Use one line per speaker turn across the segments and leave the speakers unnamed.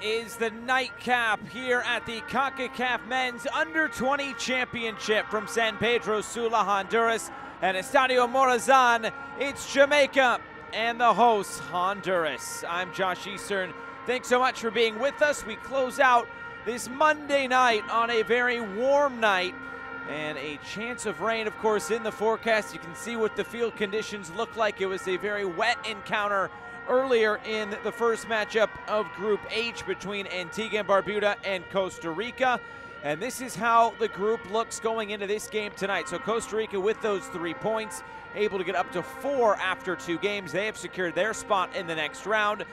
Is the nightcap here at the CONCACAF Men's Under 20 Championship from San Pedro Sula, Honduras, and Estadio Morazan. It's Jamaica and the hosts, Honduras. I'm Josh Eastern. Thanks so much for being with us. We close out this Monday night on a very warm night and a chance of rain, of course, in the forecast. You can see what the field conditions look like. It was a very wet encounter earlier in the first matchup of Group H between Antigua and Barbuda and Costa Rica. And this is how the group looks going into this game tonight. So Costa Rica with those three points, able to get up to four after two games. They have secured their spot in the next round.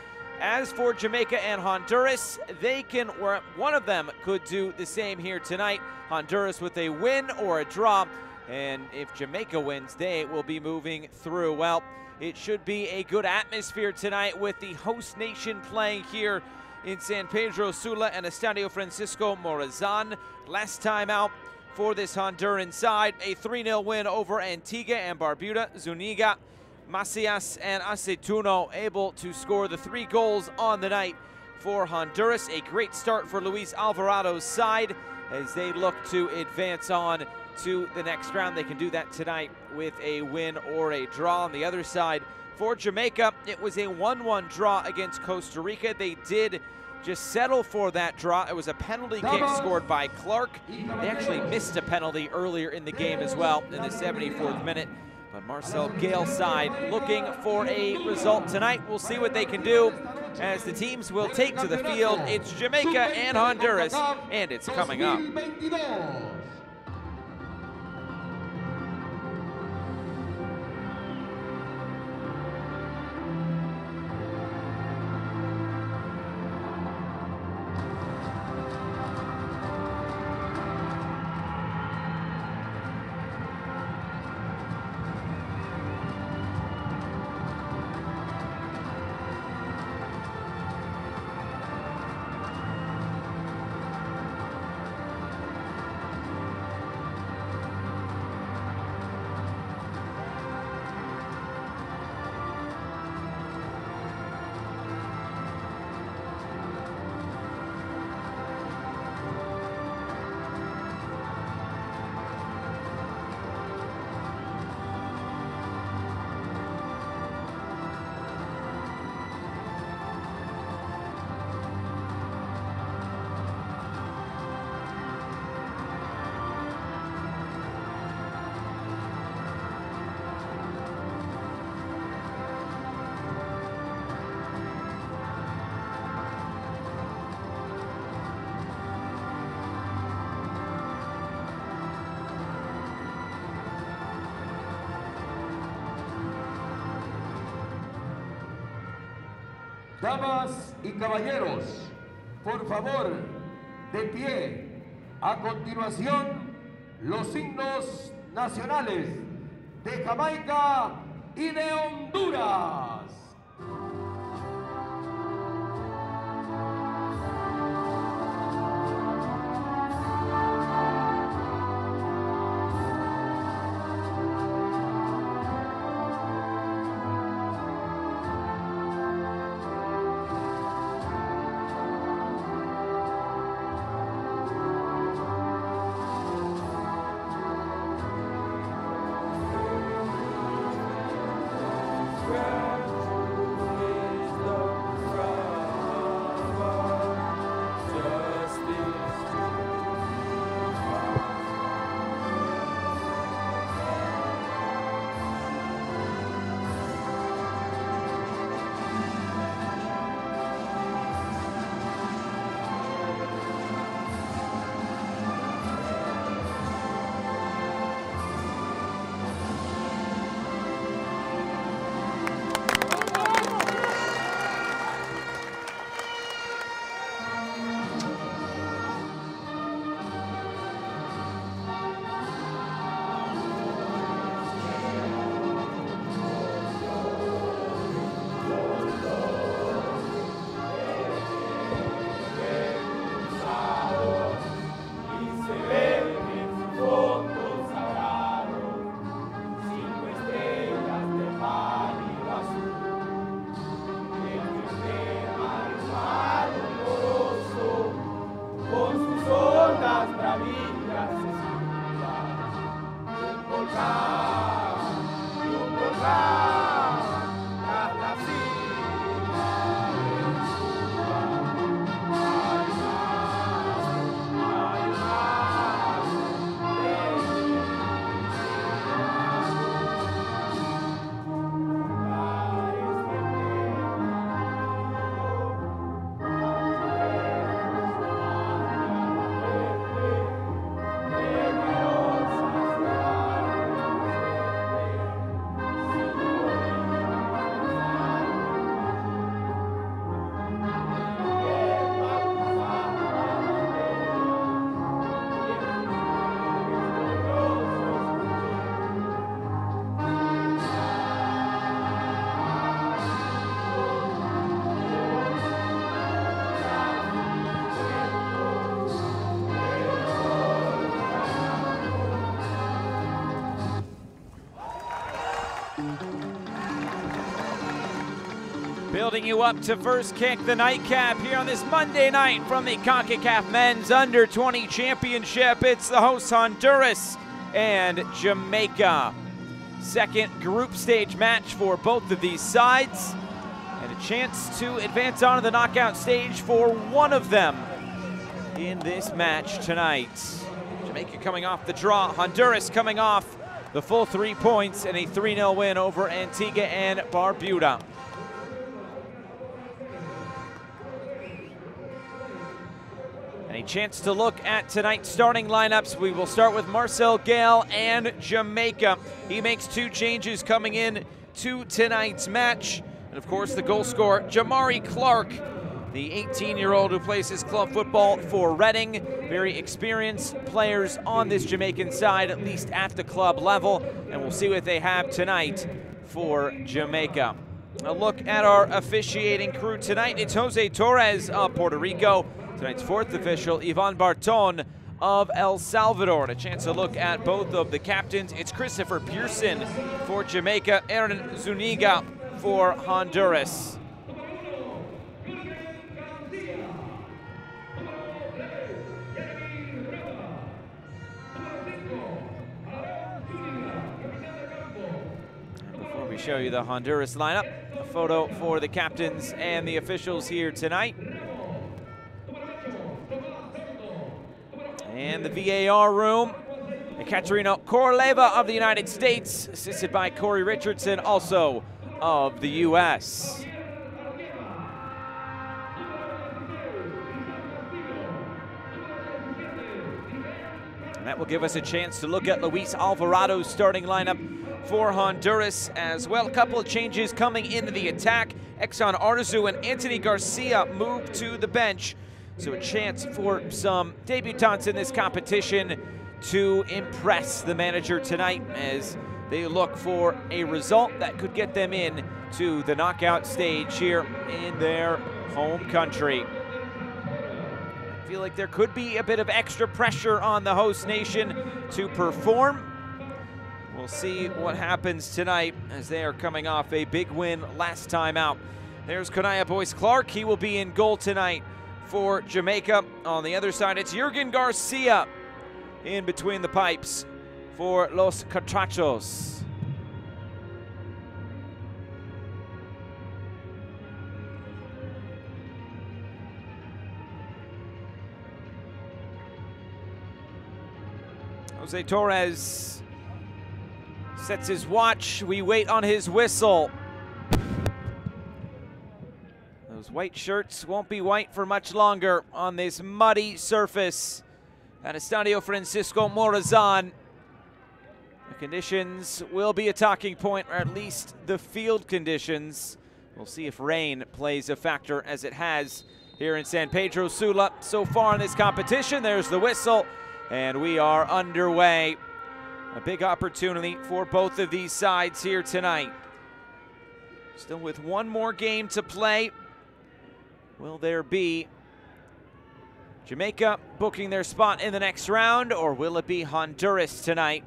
As for Jamaica and Honduras, they can, or one of them could do the same here tonight. Honduras with a win or a draw. And if Jamaica wins, they will be moving through. Well, it should be a good atmosphere tonight with the host nation playing here in San Pedro Sula and Estadio Francisco Morazan. Last time out for this Honduran side, a 3-0 win over Antigua and Barbuda. Zuniga Macias and Aceituno able to score the three goals on the night for Honduras. A great start for Luis Alvarado's side as they look to advance on to the next round. They can do that tonight with a win or a draw. On the other side, for Jamaica, it was a 1-1 draw against Costa Rica. They did just settle for that draw. It was a penalty kick scored by Clark. They actually missed a penalty earlier in the game as well in the 74th minute. But Marcel Gayle's side looking for a result tonight. We'll see what they can do as the teams will take to the field. It's Jamaica and Honduras, and it's coming up.
Damas y caballeros, por favor, de pie. A continuación, los signos nacionales de Jamaica y de Honduras.
You up to first kick the nightcap here on this Monday night from the CONCACAF Men's Under 20 Championship. It's the hosts Honduras and Jamaica. Second group stage match for both of these sides, and a chance to advance on to the knockout stage for one of them in this match tonight. Jamaica coming off the draw, Honduras coming off the full three points in a 3 0 win over Antigua and Barbuda. Chance to look at tonight's starting lineups. We will start with Marcel Gayle and Jamaica. He makes two changes coming in to tonight's match. And of course, the goal scorer, Jamari Clark, the 18-year-old who plays his club football for Reading. Very experienced players on this Jamaican side, at least at the club level. And we'll see what they have tonight for Jamaica. A look at our officiating crew tonight. It's Jose Torres of Puerto Rico. Tonight's fourth official, Ivan Barton of El Salvador. And a chance to look at both of the captains. It's Christopher Pearson for Jamaica, Aaron Zuniga for Honduras. Show you the Honduras lineup, a photo for the captains and the officials here tonight. And the VAR room. Ekaterina Koroleva of the United States, assisted by Corey Richardson, also of the U.S. And that will give us a chance to look at Luis Alvarado's starting lineup for Honduras as well. A couple of changes coming into the attack. Exxon Arzu and Anthony Garcia move to the bench. So a chance for some debutants in this competition to impress the manager tonight as they look for a result that could get them in to the knockout stage here in their home country. I feel like there could be a bit of extra pressure on the host nation to perform. We'll see what happens tonight as they are coming off a big win last time out. There's Konaya Boyce Clark. He will be in goal tonight for Jamaica. On the other side, it's Jurgen Garcia in between the pipes for Los Catrachos. Jose Torres sets his watch. We wait on his whistle. Those white shirts won't be white for much longer on this muddy surface at Estadio Francisco Morazan. The conditions will be a talking point, or at least the field conditions. We'll see if rain plays a factor as it has here in San Pedro Sula so far in this competition. There's the whistle, and we are underway. A big opportunity for both of these sides here tonight. Still with one more game to play. Will there be Jamaica booking their spot in the next round, or will it be Honduras tonight?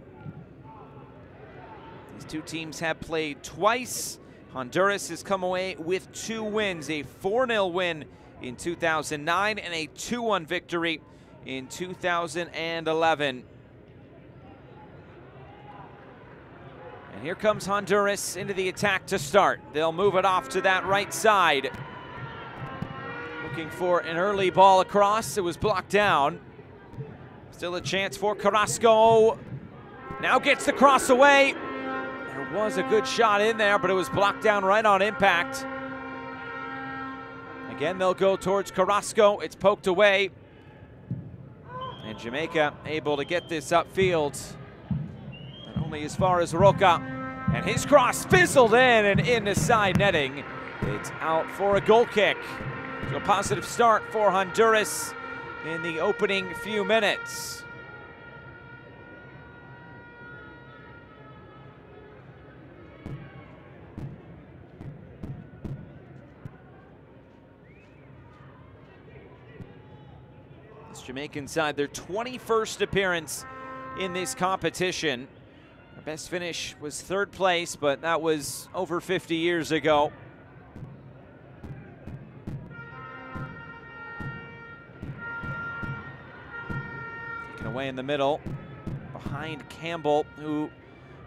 These two teams have played twice. Honduras has come away with two wins, a 4-0 win in 2009 and a 2-1 victory in 2011. And here comes Honduras into the attack to start. They'll move it off to that right side. Looking for an early ball across. It was blocked down. Still a chance for Carrasco. Now gets the cross away. There was a good shot in there, but it was blocked down right on impact. Again, they'll go towards Carrasco. It's poked away. And Jamaica able to get this upfield. Not only as far as Roca. And his cross fizzled in and in the side netting. It's out for a goal kick. So a positive start for Honduras in the opening few minutes. This Jamaican side, their 21st appearance in this competition. Their best finish was third place, but that was over 50 years ago. Away in the middle behind Campbell, who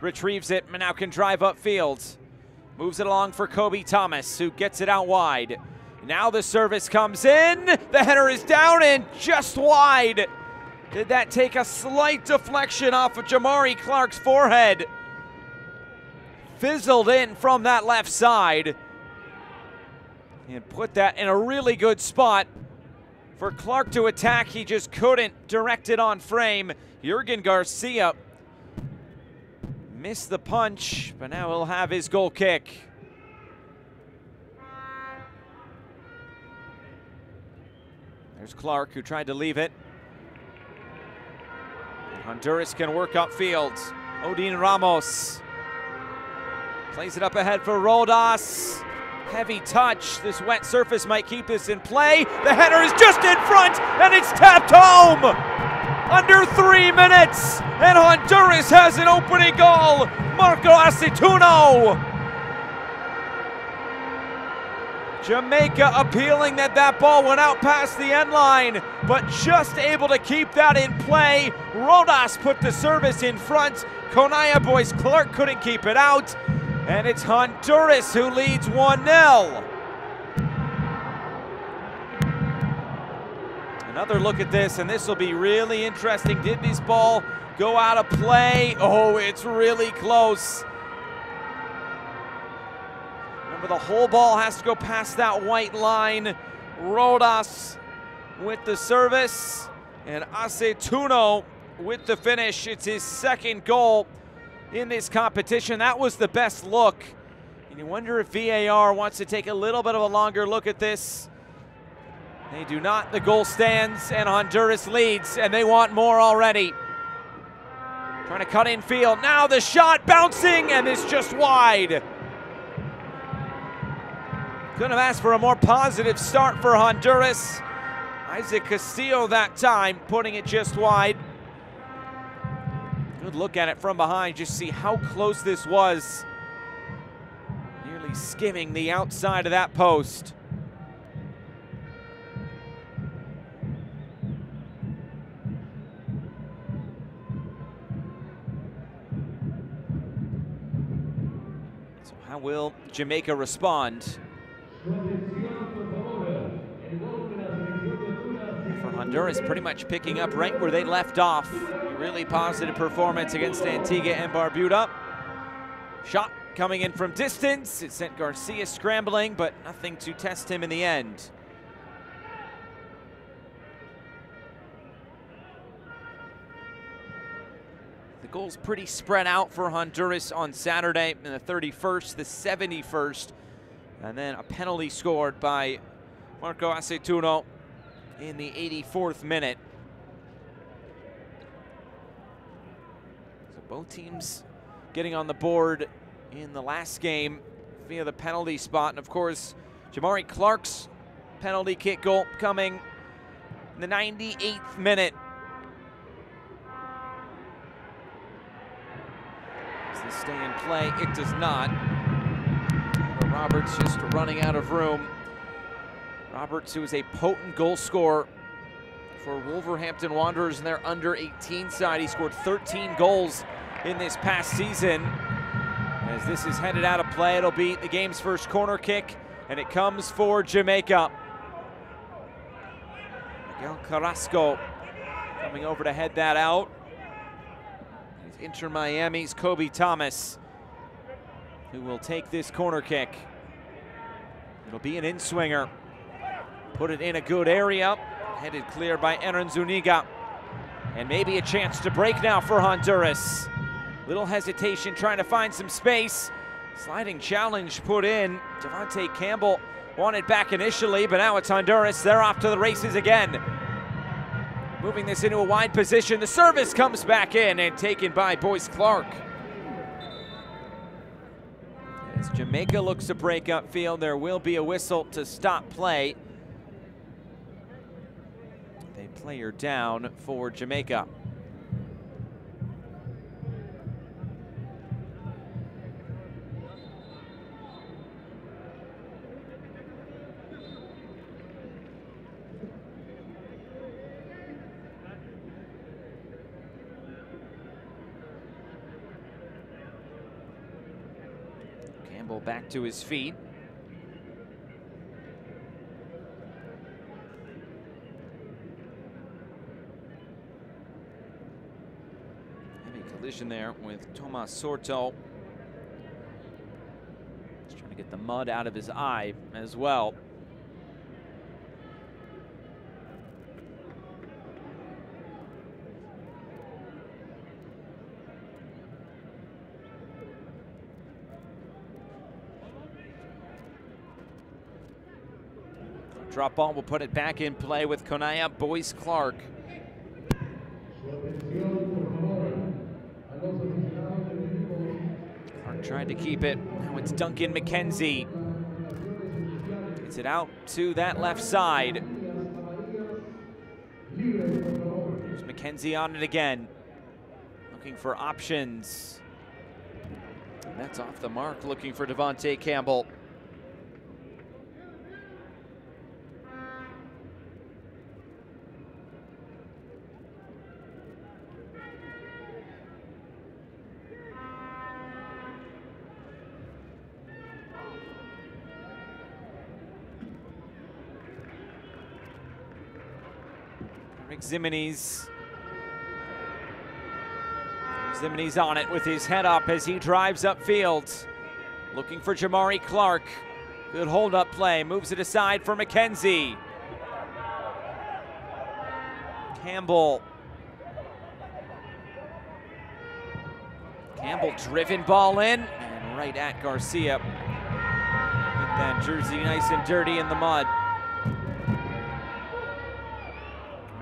retrieves it and now can drive upfield. Moves it along for Kobe Thomas, who gets it out wide. Now the service comes in. The header is down and just wide. Did that take a slight deflection off of Jamari Clark's forehead? Fizzled in from that left side. And put that in a really good spot for Clark to attack. He just couldn't direct it on frame. Jurgen Garcia missed the punch, but now he'll have his goal kick. There's Clark who tried to leave it. Honduras can work upfield. Odin Ramos plays it up ahead for Rodas. Heavy touch. This wet surface might keep this in play. The header is just in front, and it's tapped home. Under three minutes, and Honduras has an opening goal. Marco Aceituno. Jamaica appealing that that ball went out past the end line, but just able to keep that in play. Rodas put the service in front. Konaya Boyce Clark couldn't keep it out. And it's Honduras who leads 1 0. Another look at this, and this will be really interesting. Did this ball go out of play? Oh, it's really close. Remember, the whole ball has to go past that white line. Rodas with the service, and Aceituno with the finish. It's his second goal in this competition. That was the best look. And you wonder if VAR wants to take a little bit of a longer look at this. They do not. The goal stands, and Honduras leads, and they want more already. Trying to cut in field. Now the shot bouncing, and it's just wide. Couldn't have asked for a more positive start for Honduras. Isaac Castillo that time, putting it just wide. Good look at it from behind, just see how close this was. Nearly skimming the outside of that post. So how will Jamaica respond? Honduras, pretty much picking up right where they left off. Really positive performance against Antigua and Barbuda. Shot coming in from distance. It sent Garcia scrambling, but nothing to test him in the end. The goal's pretty spread out for Honduras on Saturday in the 31st, the 71st, and then a penalty scored by Marco Aceituno in the 84th minute. So both teams getting on the board in the last game via the penalty spot. And of course, Jamari Clark's penalty kick goal coming in the 98th minute. Does this stay in play? It does not. Roberts just running out of room. Roberts, who is a potent goal scorer for Wolverhampton Wanderers in their under 18 side. He scored 13 goals in this past season. As this is headed out of play, it'll be the game's first corner kick, and it comes for Jamaica. Miguel Carrasco coming over to head that out. He's Inter Miami's Kobe Thomas, who will take this corner kick. It'll be an in-swinger. Put it in a good area. Headed clear by Aaron Zuniga. And maybe a chance to break now for Honduras. Little hesitation trying to find some space. Sliding challenge put in. Devontae Campbell wanted back initially, but now it's Honduras. They're off to the races again. Moving this into a wide position. The service comes back in and taken by Boyce Clark. As Jamaica looks to break up field, there will be a whistle to stop play player down for Jamaica. Campbell back to his feet. Collision there with Tomas Sorto. He's trying to get the mud out of his eye as well. Drop ball We'll put it back in play with Konaya Boyce Clark. Clark tried to keep it. Now it's Duncan McKenzie. Gets it out to that left side. There's McKenzie on it again. Looking for options. That's off the mark, looking for Devontae Campbell. Rick Zimines. Zimines on it with his head up as he drives upfield. Looking for Jamari Clark. Good hold up play. Moves it aside for McKenzie. Campbell. Campbell driven ball in and right at Garcia. Get that jersey nice and dirty in the mud.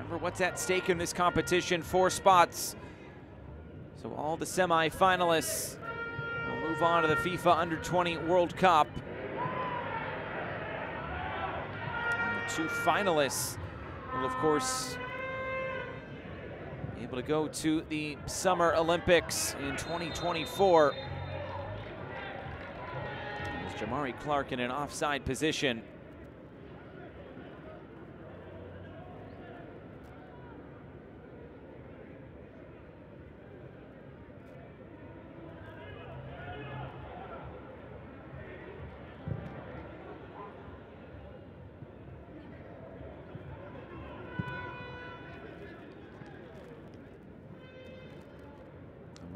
Remember what's at stake in this competition? Four spots. So all the semi-finalists will move on to the FIFA Under 20 World Cup. And the two finalists will, of course, be able to go to the Summer Olympics in 2024. There's Jamari Clark in an offside position.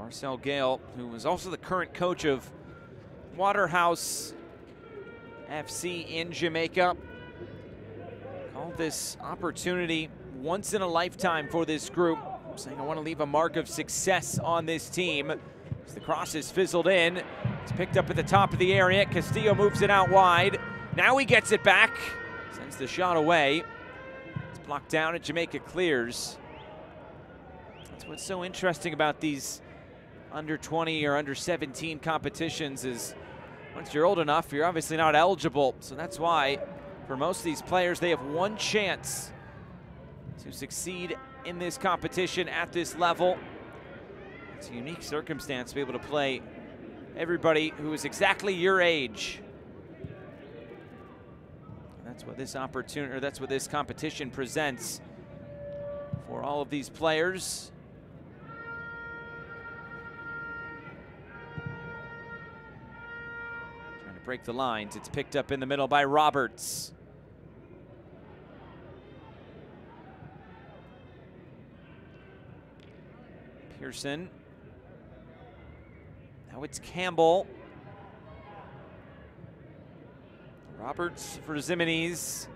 Marcel Gayle, who was also the current coach of Waterhouse FC in Jamaica, called this opportunity once in a lifetime for this group, saying, I want to leave a mark of success on this team. As the cross is fizzled in, it's picked up at the top of the area. Castillo moves it out wide. Now he gets it back, sends the shot away. It's blocked down and Jamaica clears. That's what's so interesting about these under 20 or under 17 competitions is once you're old enough, you're obviously not eligible. So that's why for most of these players, they have one chance to succeed in this competition at this level. It's a unique circumstance to be able to play everybody who is exactly your age. And that's what this opportunity, or that's what this competition presents for all of these players. Break the lines. It's picked up in the middle by Roberts. Pearson. Now it's Campbell. Roberts for Zimines.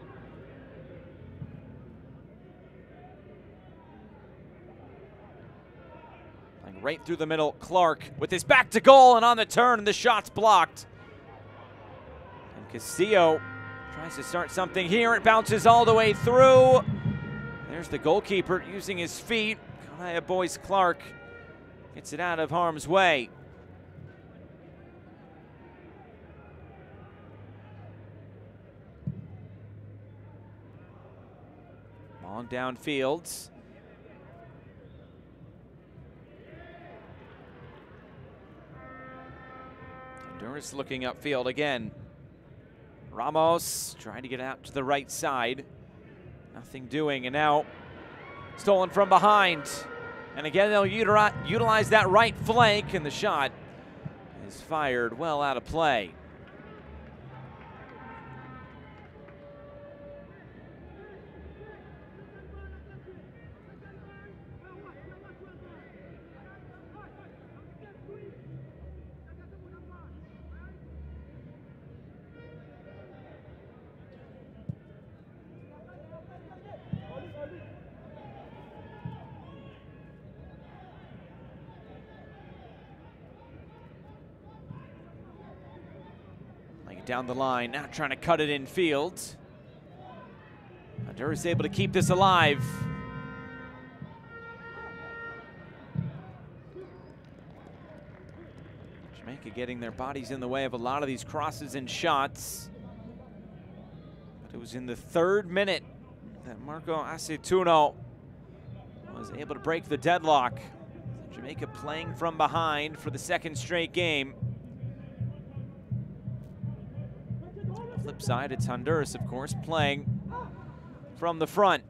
Right through the middle, Clark with his back to goal and on the turn, and the shot's blocked. Castillo tries to start something here. It bounces all the way through. There's the goalkeeper using his feet. Konaya Boyce Clark gets it out of harm's way. Long downfields. Honduras looking upfield again. Ramos trying to get out to the right side. Nothing doing, and now stolen from behind. And again, they'll utilize that right flank, and the shot is fired well out of play. Down the line, now trying to cut it in field. Honduras able to keep this alive. Jamaica getting their bodies in the way of a lot of these crosses and shots. But it was in the third minute that Marco Aceituno oh was able to break the deadlock. Jamaica playing from behind for the second straight game. Flip side, it's Honduras, of course, playing from the front.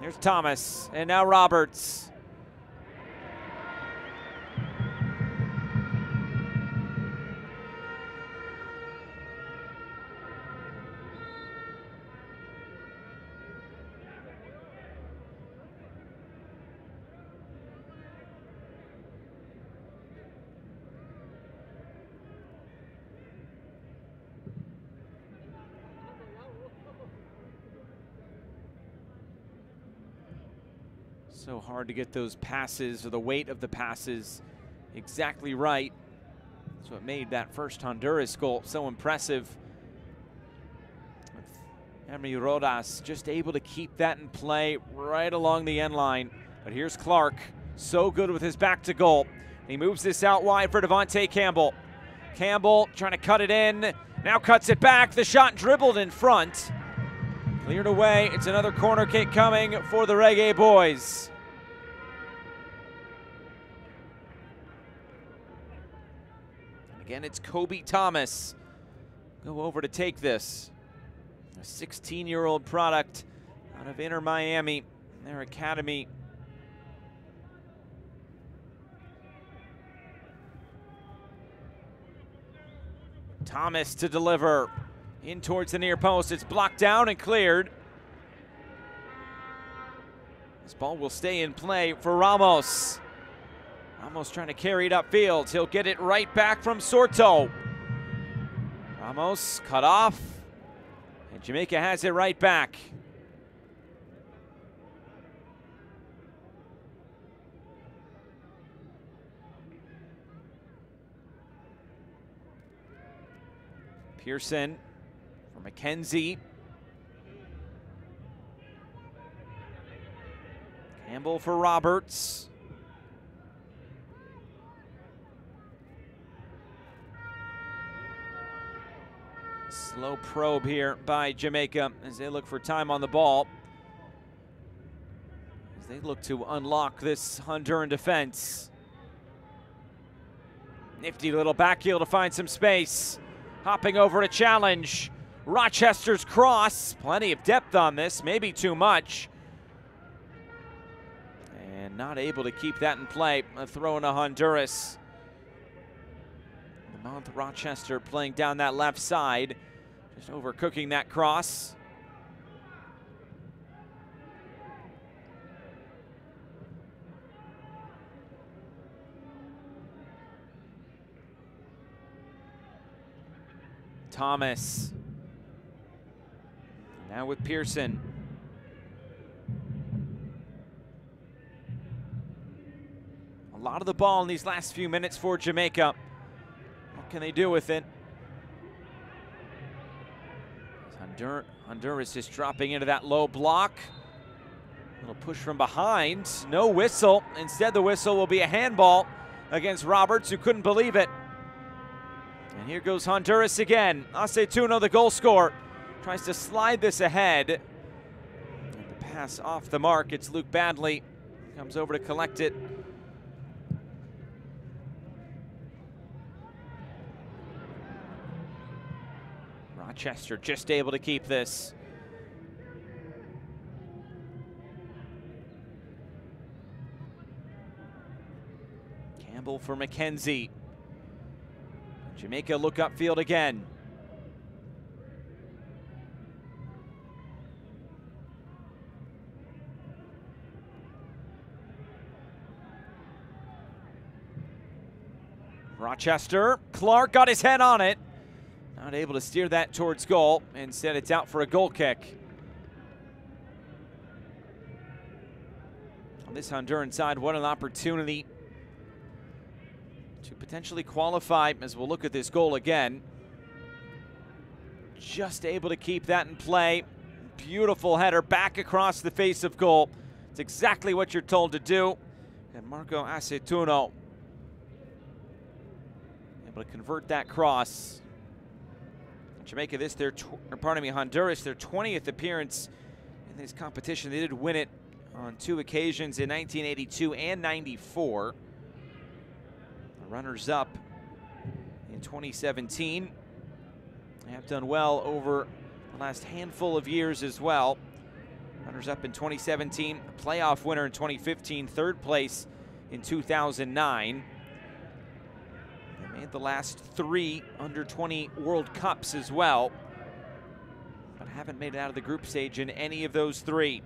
Here's Thomas, and now Roberts. So hard to get those passes or the weight of the passes exactly right. That's what made that first Honduras goal so impressive. Emery Rodas just able to keep that in play right along the end line. But here's Clark, so good with his back to goal. He moves this out wide for Devontae Campbell. Campbell trying to cut it in, now cuts it back. The shot dribbled in front. Cleared away. It's another corner kick coming for the Reggae Boys. It's Kobe Thomas. Go over to take this. A 16-year-old product out of Inter Miami, their academy. Thomas to deliver in towards the near post. It's blocked down and cleared. This ball will stay in play for Ramos. Ramos trying to carry it upfield. He'll get it right back from Sorto. Ramos cut off. And Jamaica has it right back. Pearson for McKenzie. Campbell for Roberts. Slow probe here by Jamaica as they look for time on the ball. As they look to unlock this Honduran defense. Nifty little back heel to find some space. Hopping over to challenge. Rochester's cross. Plenty of depth on this, maybe too much. And not able to keep that in play. A throw into Honduras. Mount Rochester playing down that left side. Just overcooking that cross. Thomas. Now with Pearson. A lot of the ball in these last few minutes for Jamaica. Can they do with it? Hondur Honduras just dropping into that low block. A Little push from behind. No whistle. Instead, the whistle will be a handball against Roberts, who couldn't believe it. And here goes Honduras again. Aceituno, the goal scorer, tries to slide this ahead. And the pass off the mark. It's Luke Badley. Comes over to collect it. Rochester just able to keep this. Campbell for McKenzie. Jamaica look upfield again. Rochester, Clark got his head on it. Not able to steer that towards goal. Instead, it's out for a goal kick. On this Honduran side, what an opportunity to potentially qualify as we'll look at this goal again. Just able to keep that in play. Beautiful header back across the face of goal. It's exactly what you're told to do. And Marco Aceituno able to convert that cross. Jamaica, this their, pardon me, Honduras, their 20th appearance in this competition. They did win it on two occasions in 1982 and 94. Runners up in 2017. They have done well over the last handful of years as well. Runners up in 2017, playoff winner in 2015, third place in 2009. Made the last three under 20 World Cups as well, but haven't made it out of the group stage in any of those three.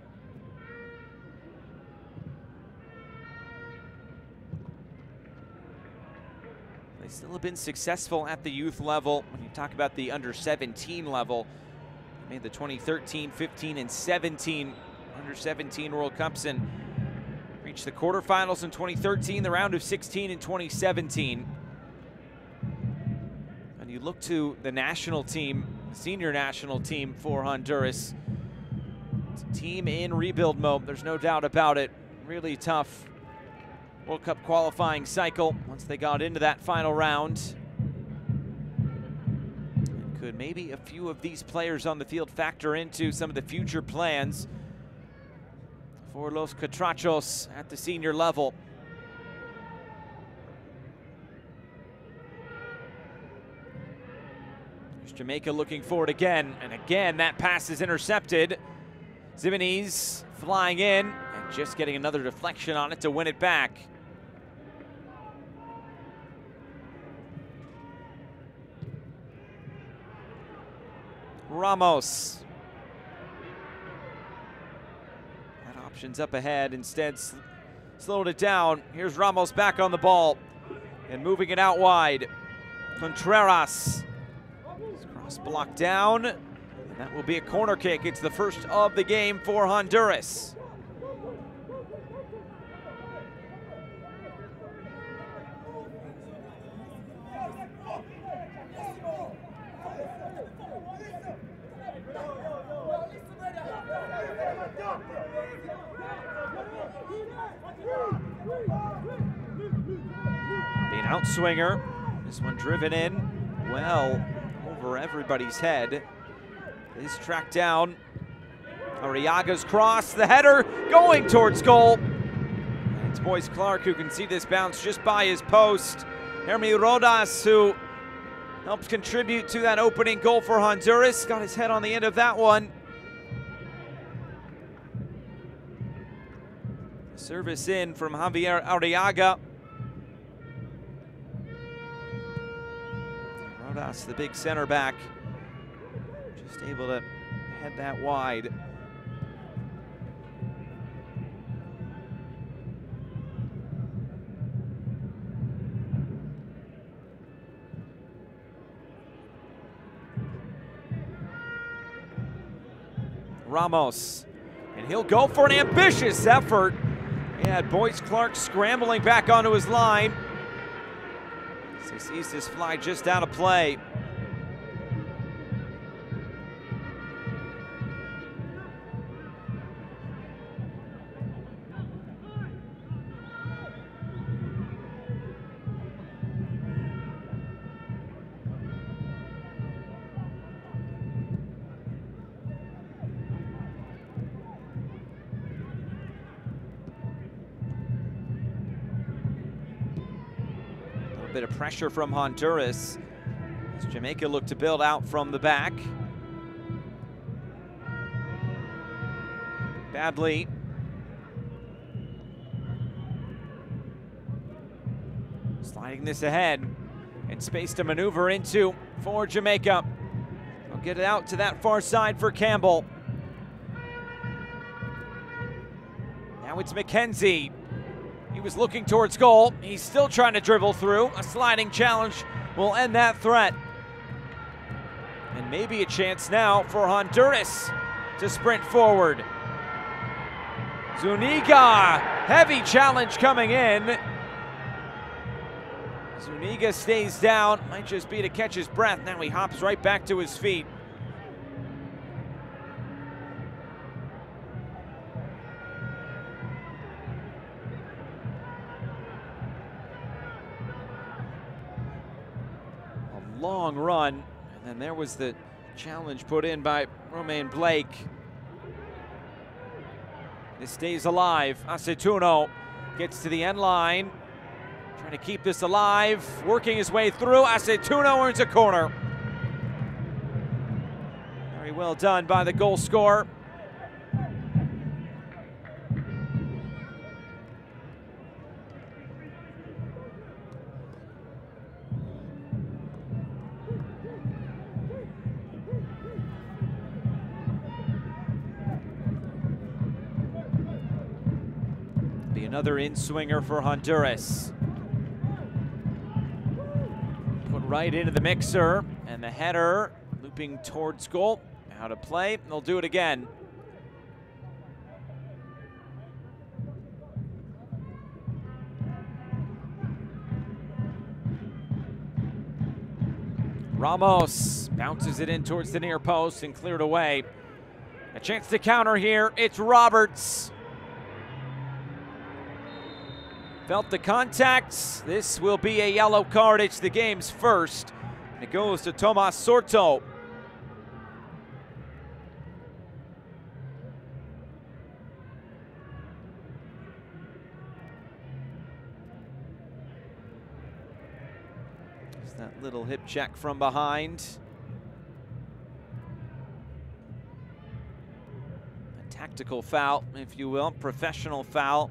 They still have been successful at the youth level. When you talk about the under 17 level, made the 2013, 15, and 17 under 17 World Cups and reached the quarterfinals in 2013, the round of 16 in 2017. Look to the national team, senior national team for Honduras. Team in rebuild mode, there's no doubt about it. Really tough World Cup qualifying cycle once they got into that final round could maybe a few of these players on the field factor into some of the future plans for Los Catrachos at the senior level. Jamaica looking forward again, and again that pass is intercepted. Zimenez flying in and just getting another deflection on it to win it back. Ramos. That option's up ahead. Instead, slowed it down. Here's Ramos back on the ball and moving it out wide. Contreras. Blocked down. And that will be a corner kick. It's the first of the game for Honduras. Being outswinger. This one driven in well over everybody's head. Is tracked down. Arriaga's cross, the header going towards goal. It's Boyce Clark who can see this bounce just by his post. Hermi Rodas who helps contribute to that opening goal for Honduras. Got his head on the end of that one. Service in from Javier Arriaga. Rodas, the big center back, just able to head that wide. Ramos, and he'll go for an ambitious effort. Had Boyce Clark scrambling back onto his line. He sees this fly just out of play. Pressure from Honduras as Jamaica look to build out from the back. Badly. Sliding this ahead and space to maneuver into for Jamaica. They'll get it out to that far side for Campbell. Now it's McKenzie was looking towards goal. He's still trying to dribble through. A sliding challenge will end that threat. And maybe a chance now for Honduras to sprint forward. Zuniga, heavy challenge coming in. Zuniga stays down, might just be to catch his breath. Now he hops right back to his feet. Was the challenge put in by Romain Blake. This stays alive. Aceituno gets to the end line. Trying to keep this alive. Working his way through. Aceituno earns a corner. Very well done by the goal scorer. Another in-swinger for Honduras. Put right into the mixer, and the header looping towards goal. Out of play, they'll do it again. Ramos bounces it in towards the near post and cleared away. A chance to counter here. It's Roberts. Felt the contacts. This will be a yellow card. It's the game's first. And It goes to Tomas Sorto. Just that little hip check from behind. A tactical foul, if you will, professional foul.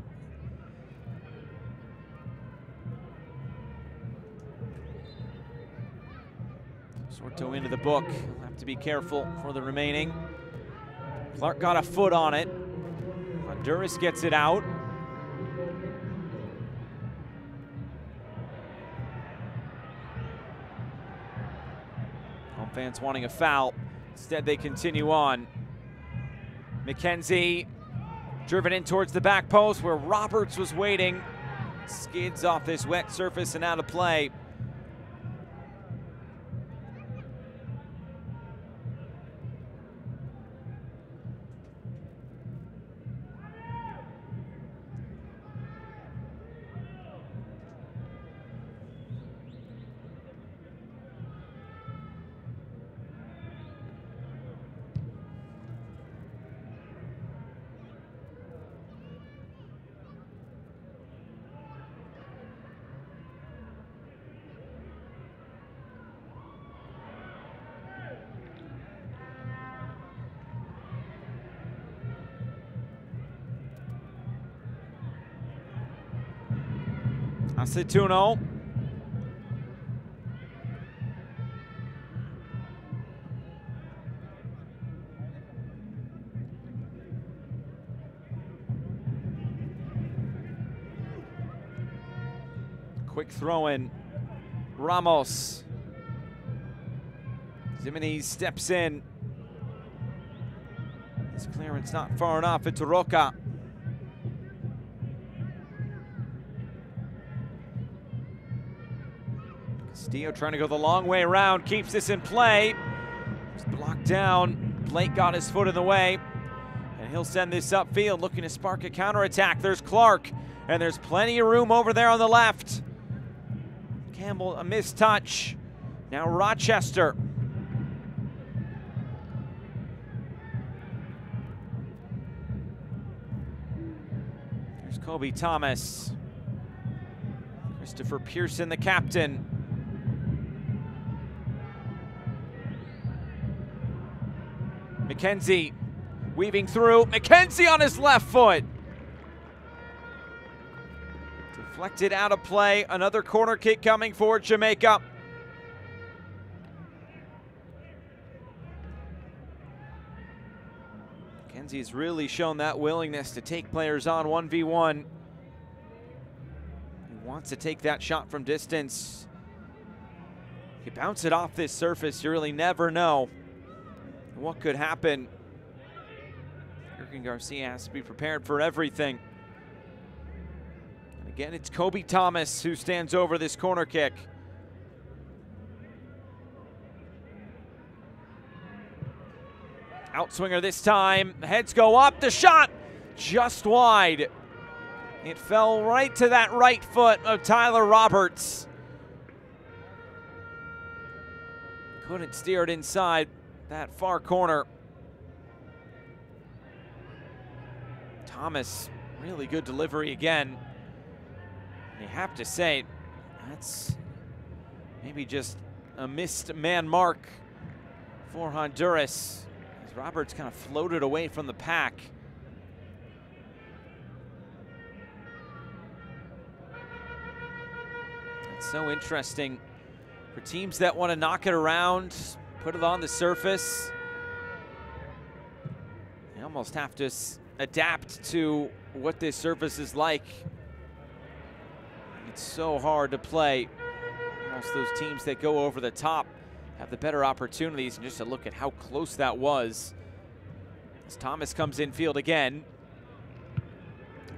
Sorto into the book. Have to be careful for the remaining. Clark got a foot on it. Honduras gets it out. Home fans wanting a foul. Instead, they continue on. McKenzie driven in towards the back post where Roberts was waiting. Skids off this wet surface and out of play. Aceituno. Oh. Quick throw in. Ramos. Ximenes steps in. His clearance not far enough. It's Roca. Trying to go the long way around, keeps this in play. Just blocked down. Blake got his foot in the way. And he'll send this upfield, looking to spark a counterattack. There's Clark, and there's plenty of room over there on the left. Campbell, a missed touch. Now Rochester. There's Kobe Thomas. Christopher Pearson, the captain. McKenzie weaving through. McKenzie on his left foot. Deflected out of play. Another corner kick coming for Jamaica. McKenzie's really shown that willingness to take players on 1v1. He wants to take that shot from distance. He bounce it off this surface, you really never know what could happen. Jurgen Garcia has to be prepared for everything. Again, it's Kobe Thomas who stands over this corner kick. Outswinger this time. Heads go up. The shot just wide. It fell right to that right foot of Tyler Roberts. Couldn't steer it inside that far corner. Thomas, really good delivery again. You have to say, that's maybe just a missed man mark for Honduras. As Roberts kind of floated away from the pack. It's so interesting for teams that want to knock it around, put it on the surface. They almost have to adapt to what this surface is like. It's so hard to play. Most those teams that go over the top have the better opportunities. And just to look at how close that was. As Thomas comes in field again.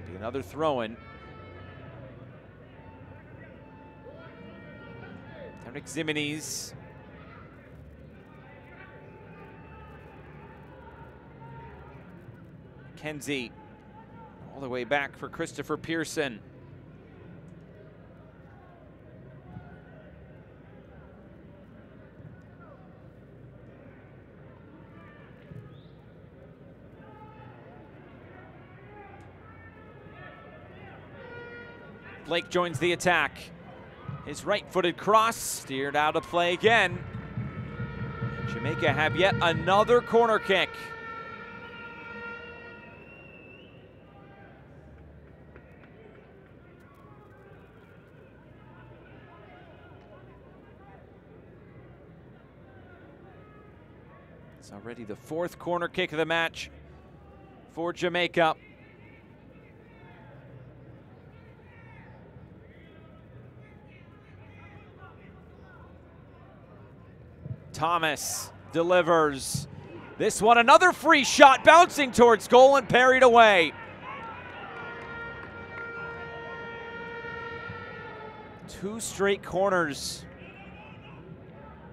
Be another throw-in. Ximenes Kenzie all the way back for Christopher Pearson. Blake joins the attack. His right-footed cross steered out of play again. Jamaica have yet another corner kick. It's already the fourth corner kick of the match for Jamaica. Thomas delivers. This one, another free shot bouncing towards goal and parried away. Two straight corners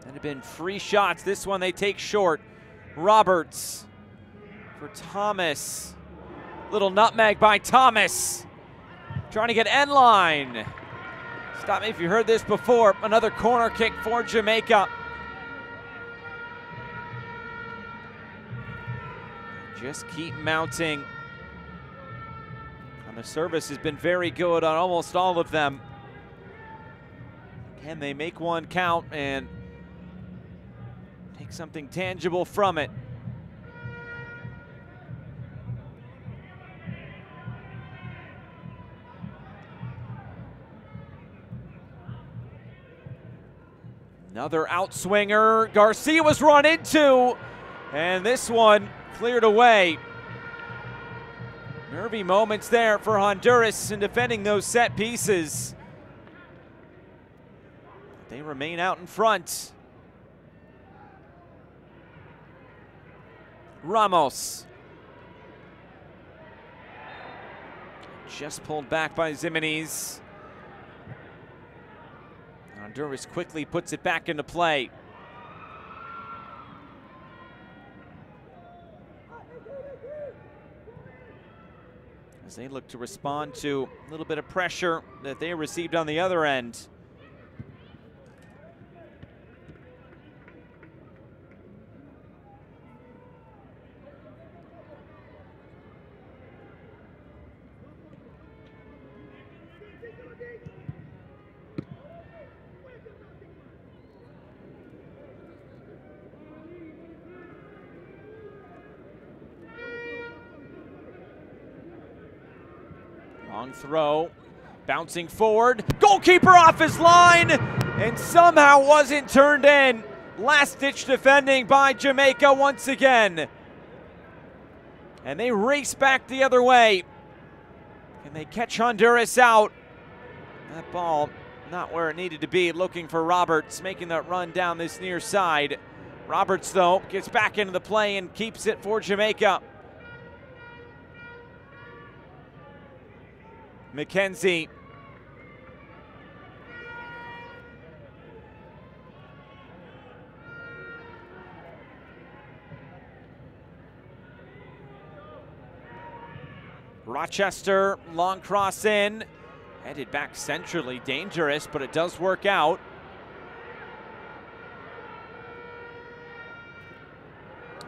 that have been free shots. This one they take short. Roberts for Thomas. Little nutmeg by Thomas. Trying to get end line. Stop me if you heard this before. Another corner kick for Jamaica. just keep mounting. And the service has been very good on almost all of them. Can they make one count and take something tangible from it? Another outswinger. Garcia was run into. And this one cleared away. Nervy moments there for Honduras in defending those set pieces. They remain out in front. Ramos. Just pulled back by Ximenes. Honduras quickly puts it back into play. as they look to respond to a little bit of pressure that they received on the other end. Throw, bouncing forward. Goalkeeper off his line and somehow wasn't turned in. Last ditch defending by Jamaica once again. And they race back the other way. And they catch Honduras out. That ball not where it needed to be, looking for Roberts, making that run down this near side. Roberts, though, gets back into the play and keeps it for Jamaica. McKenzie. Rochester, long cross in, headed back centrally, dangerous, but it does work out.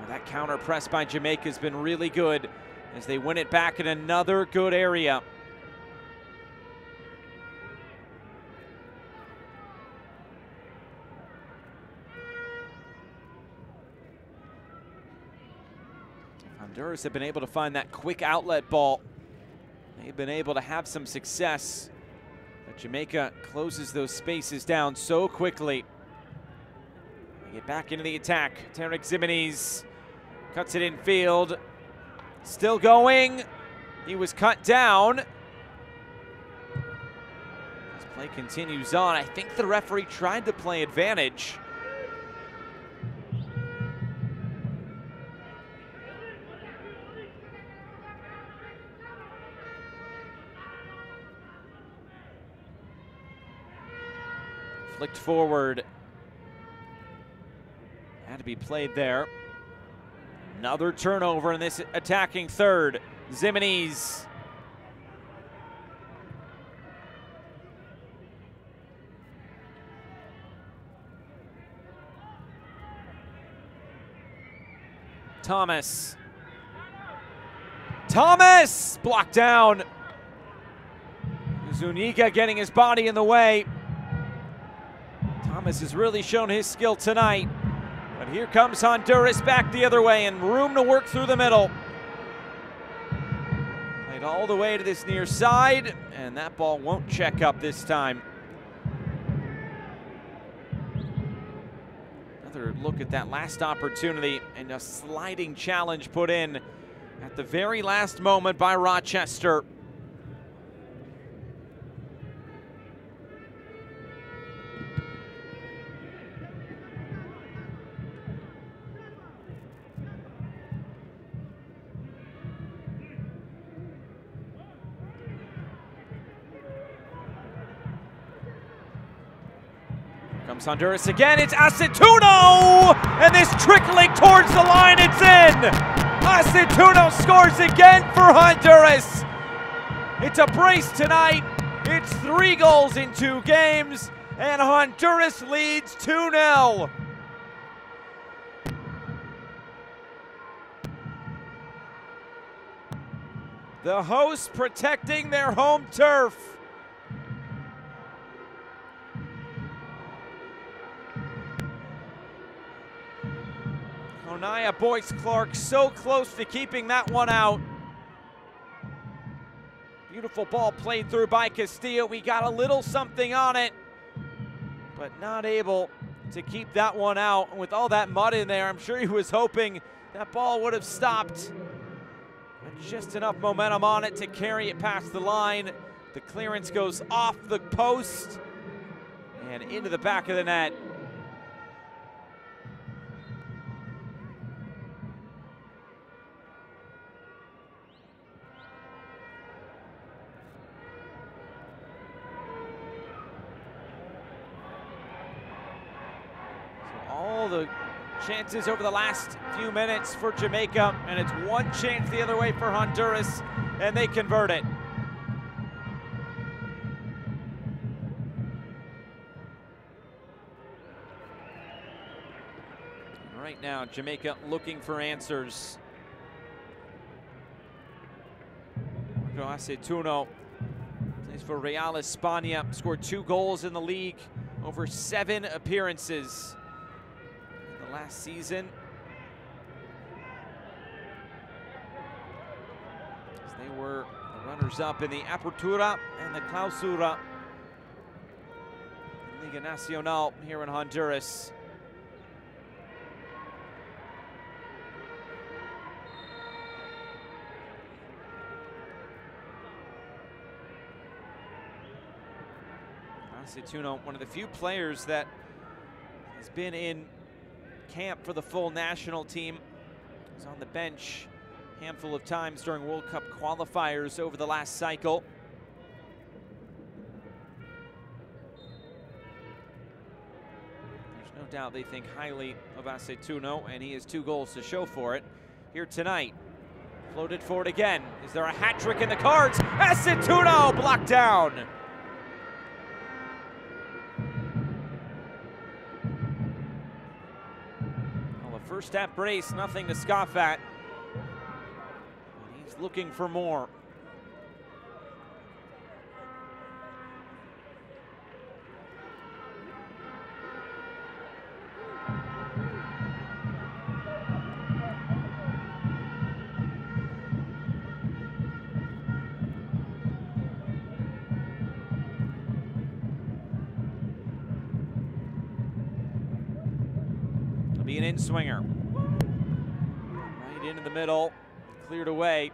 That counter press by Jamaica has been really good as they win it back in another good area. Honduras have been able to find that quick outlet ball. They've been able to have some success. But Jamaica closes those spaces down so quickly. They get back into the attack. Tarek Ximenes cuts it in field. Still going. He was cut down. This play continues on. I think the referee tried to play advantage. Flicked forward. Had to be played there. Another turnover in this attacking third. Ximenes. Thomas. Thomas! Blocked down. Zuniga getting his body in the way. Thomas has really shown his skill tonight. But here comes Honduras back the other way and room to work through the middle. Played all the way to this near side, and that ball won't check up this time. Another look at that last opportunity and a sliding challenge put in at the very last moment by Rochester. Honduras again. It's Aceituno! And this trickling towards the line. It's in! Aceituno scores again for Honduras. It's a brace tonight. It's three goals in two games. And Honduras leads 2 0. The hosts protecting their home turf. Konaya Boyce Clark so close to keeping that one out. Beautiful ball played through by Castillo. We got a little something on it, but not able to keep that one out. And with all that mud in there, I'm sure he was hoping that ball would have stopped. But just enough momentum on it to carry it past the line. The clearance goes off the post and into the back of the net. all the chances over the last few minutes for Jamaica, and it's one chance the other way for Honduras, and they convert it. Right now, Jamaica looking for answers. Marco Aceituno plays for Real España, scored two goals in the league over seven appearances last season. As they were the runners-up in the Apertura and the Clausura. Liga Nacional here in Honduras. Aceituno, one of the few players that has been in camp for the full national team. He's on the bench a handful of times during World Cup qualifiers over the last cycle. There's no doubt they think highly of Aceituno, and he has two goals to show for it here tonight Floated forward again. Is there a hat trick in the cards? Aceituno blocked down. First half brace, nothing to scoff at. He's looking for more. Be swinger. Right into the middle, cleared away.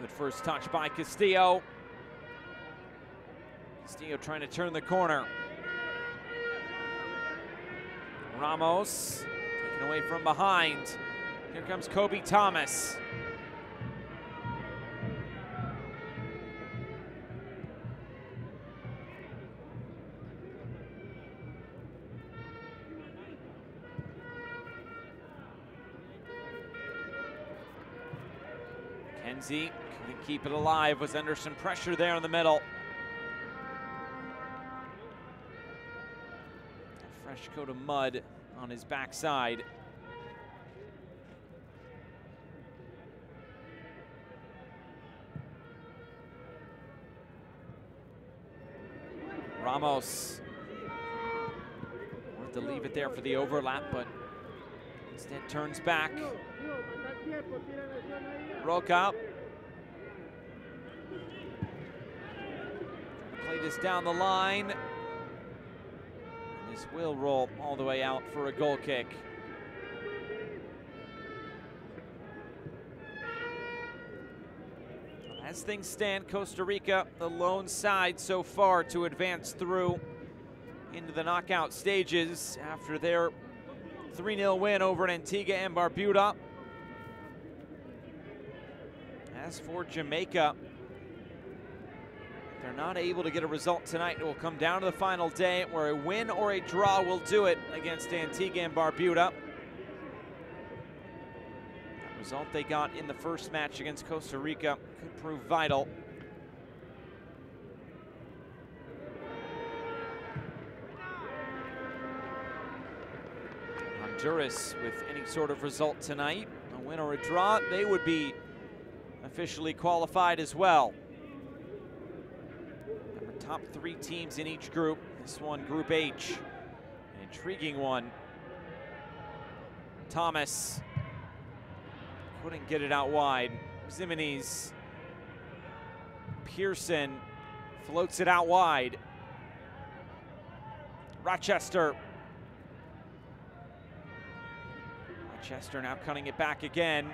Good first touch by Castillo. Castillo trying to turn the corner. Ramos taken away from behind. Here comes Kobe Thomas. Keep it alive, was under some pressure there in the middle. A fresh coat of mud on his backside. Ramos wanted to leave it there for the overlap, but instead turns back. Roca. Play this down the line. And this will roll all the way out for a goal kick. As things stand, Costa Rica, the lone side so far to advance through into the knockout stages after their 3-0 win over Antigua and Barbuda. As for Jamaica, they're not able to get a result tonight. It will come down to the final day where a win or a draw will do it against Antigua and Barbuda. That result they got in the first match against Costa Rica could prove vital. Honduras with any sort of result tonight, a win or a draw, they would be officially qualified as well. Top three teams in each group. This one, Group H, an intriguing one. Thomas couldn't get it out wide. Ximenes, Pearson floats it out wide. Rochester. Rochester now cutting it back again.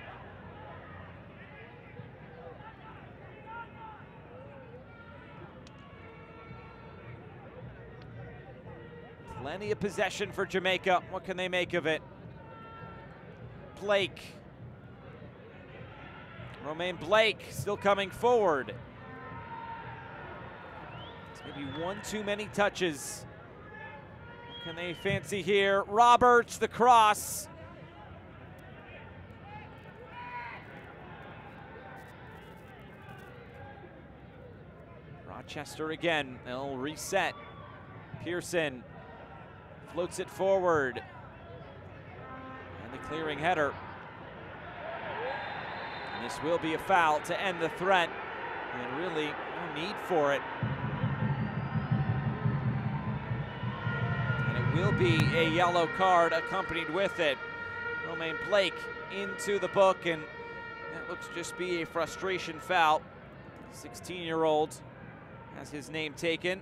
Plenty of possession for Jamaica. What can they make of it? Blake. Romain Blake still coming forward. It's maybe one too many touches. What can they fancy here? Roberts, the cross. Rochester again. They'll reset. Pearson floats it forward. And the clearing header. And this will be a foul to end the threat. And really, no need for it. And it will be a yellow card accompanied with it. Romain Blake into the book, and that looks just be a frustration foul. 16-year-old has his name taken.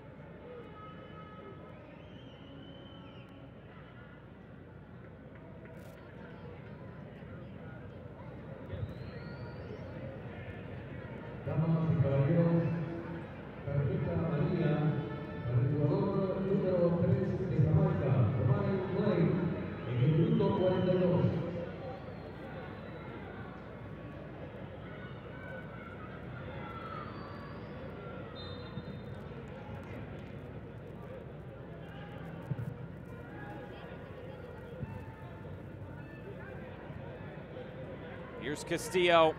Castillo.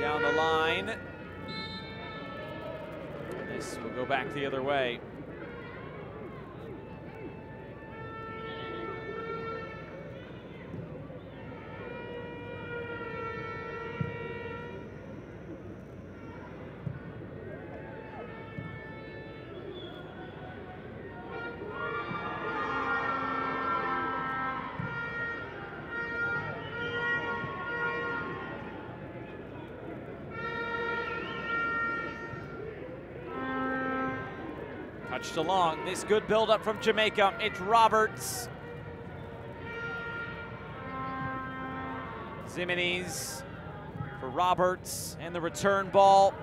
Down the line. This will go back the other way. Touched along. This good buildup from Jamaica. It's Roberts. Ximenes for Roberts and the return ball.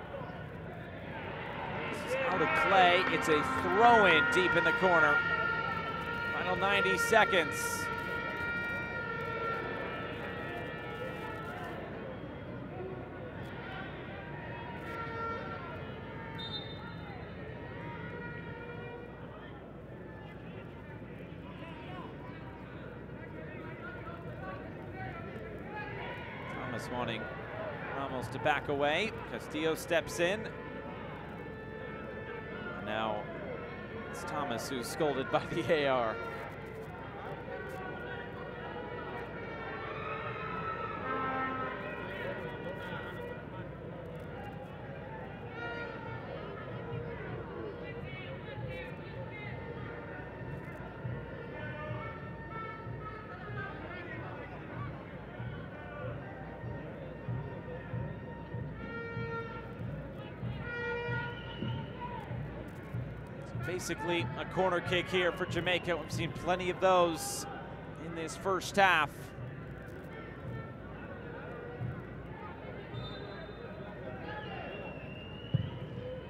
This is out of play. It's a throw in deep in the corner. Final 90 seconds. Thomas wanting Ramos to back away. Castillo steps in. And now it's Thomas who's scolded by the AR. Basically a corner kick here for Jamaica. We've seen plenty of those in this first half.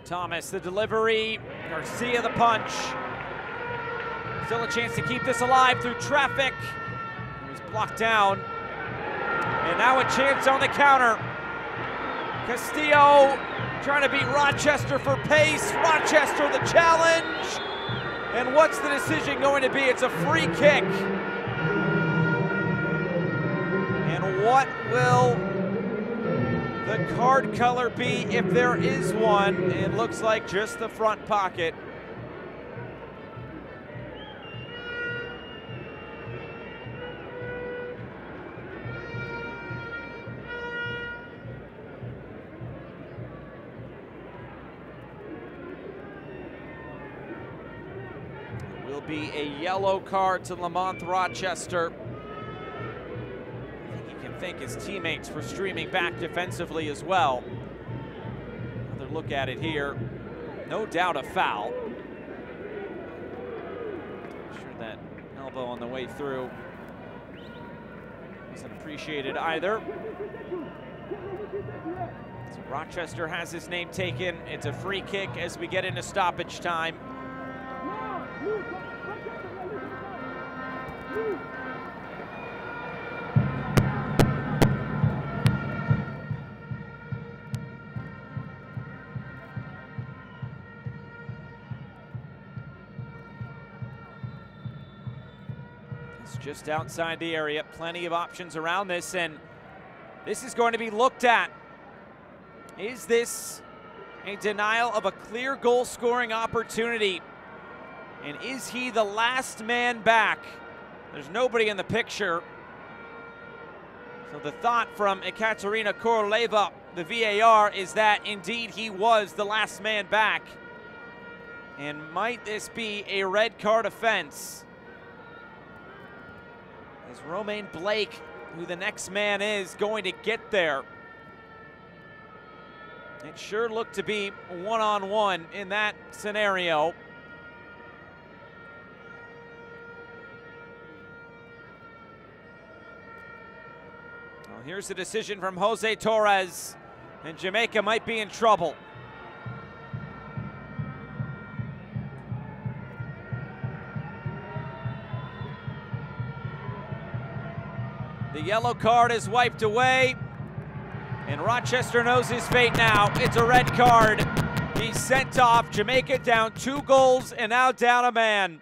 Thomas, the delivery. Garcia, the punch. Still a chance to keep this alive through traffic. It was blocked down. And now a chance on the counter. Castillo trying to beat Rochester for pace. Rochester the challenge. And what's the decision going to be? It's a free kick. And what will the card color be if there is one? It looks like just the front pocket. Yellow card to Lamont Rochester. I think he can thank his teammates for streaming back defensively as well. Another look at it here. No doubt a foul. Sure that elbow on the way through wasn't appreciated either. So Rochester has his name taken. It's a free kick as we get into stoppage time. Just outside the area. Plenty of options around this, and this is going to be looked at. Is this a denial of a clear goal scoring opportunity? And is he the last man back? There's nobody in the picture. So the thought from Ekaterina Koroleva, the VAR, is that indeed he was the last man back. And might this be a red card offense? Is Romain Blake, who the next man is, going to get there? It sure looked to be one-on-one -on -one in that scenario. Well, here's the decision from Jose Torres, and Jamaica might be in trouble. The yellow card is wiped away. And Rochester knows his fate now. It's a red card. He's sent off. Jamaica down two goals and now down a man.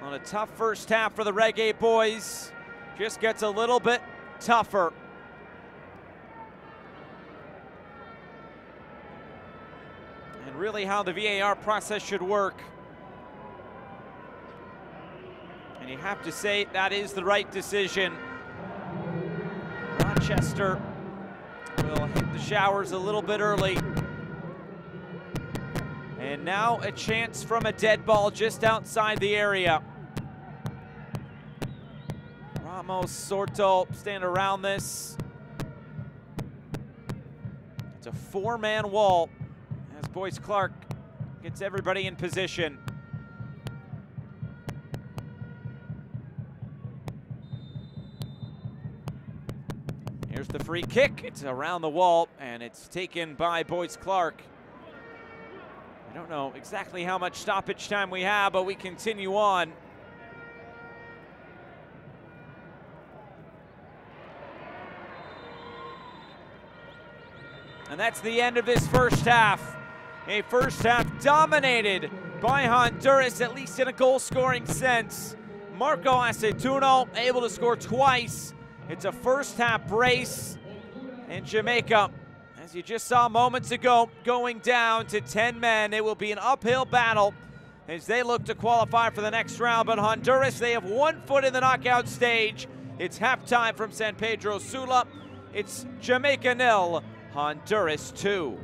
On a tough first half for the Reggae boys. Just gets a little bit tougher. Really how the VAR process should work. And you have to say that is the right decision. Rochester will hit the showers a little bit early. And now a chance from a dead ball just outside the area. Ramos, Sorto stand around this. It's a four-man wall Boyce Clark gets everybody in position. Here's the free kick. It's around the wall, and it's taken by Boyce Clark. I don't know exactly how much stoppage time we have, but we continue on. And that's the end of this first half. A first half dominated by Honduras, at least in a goal scoring sense. Marco Aceituno able to score twice. It's a first half brace. And Jamaica, as you just saw moments ago, going down to 10 men. It will be an uphill battle as they look to qualify for the next round. But Honduras, they have one foot in the knockout stage. It's halftime from San Pedro Sula. It's Jamaica nil, Honduras 2.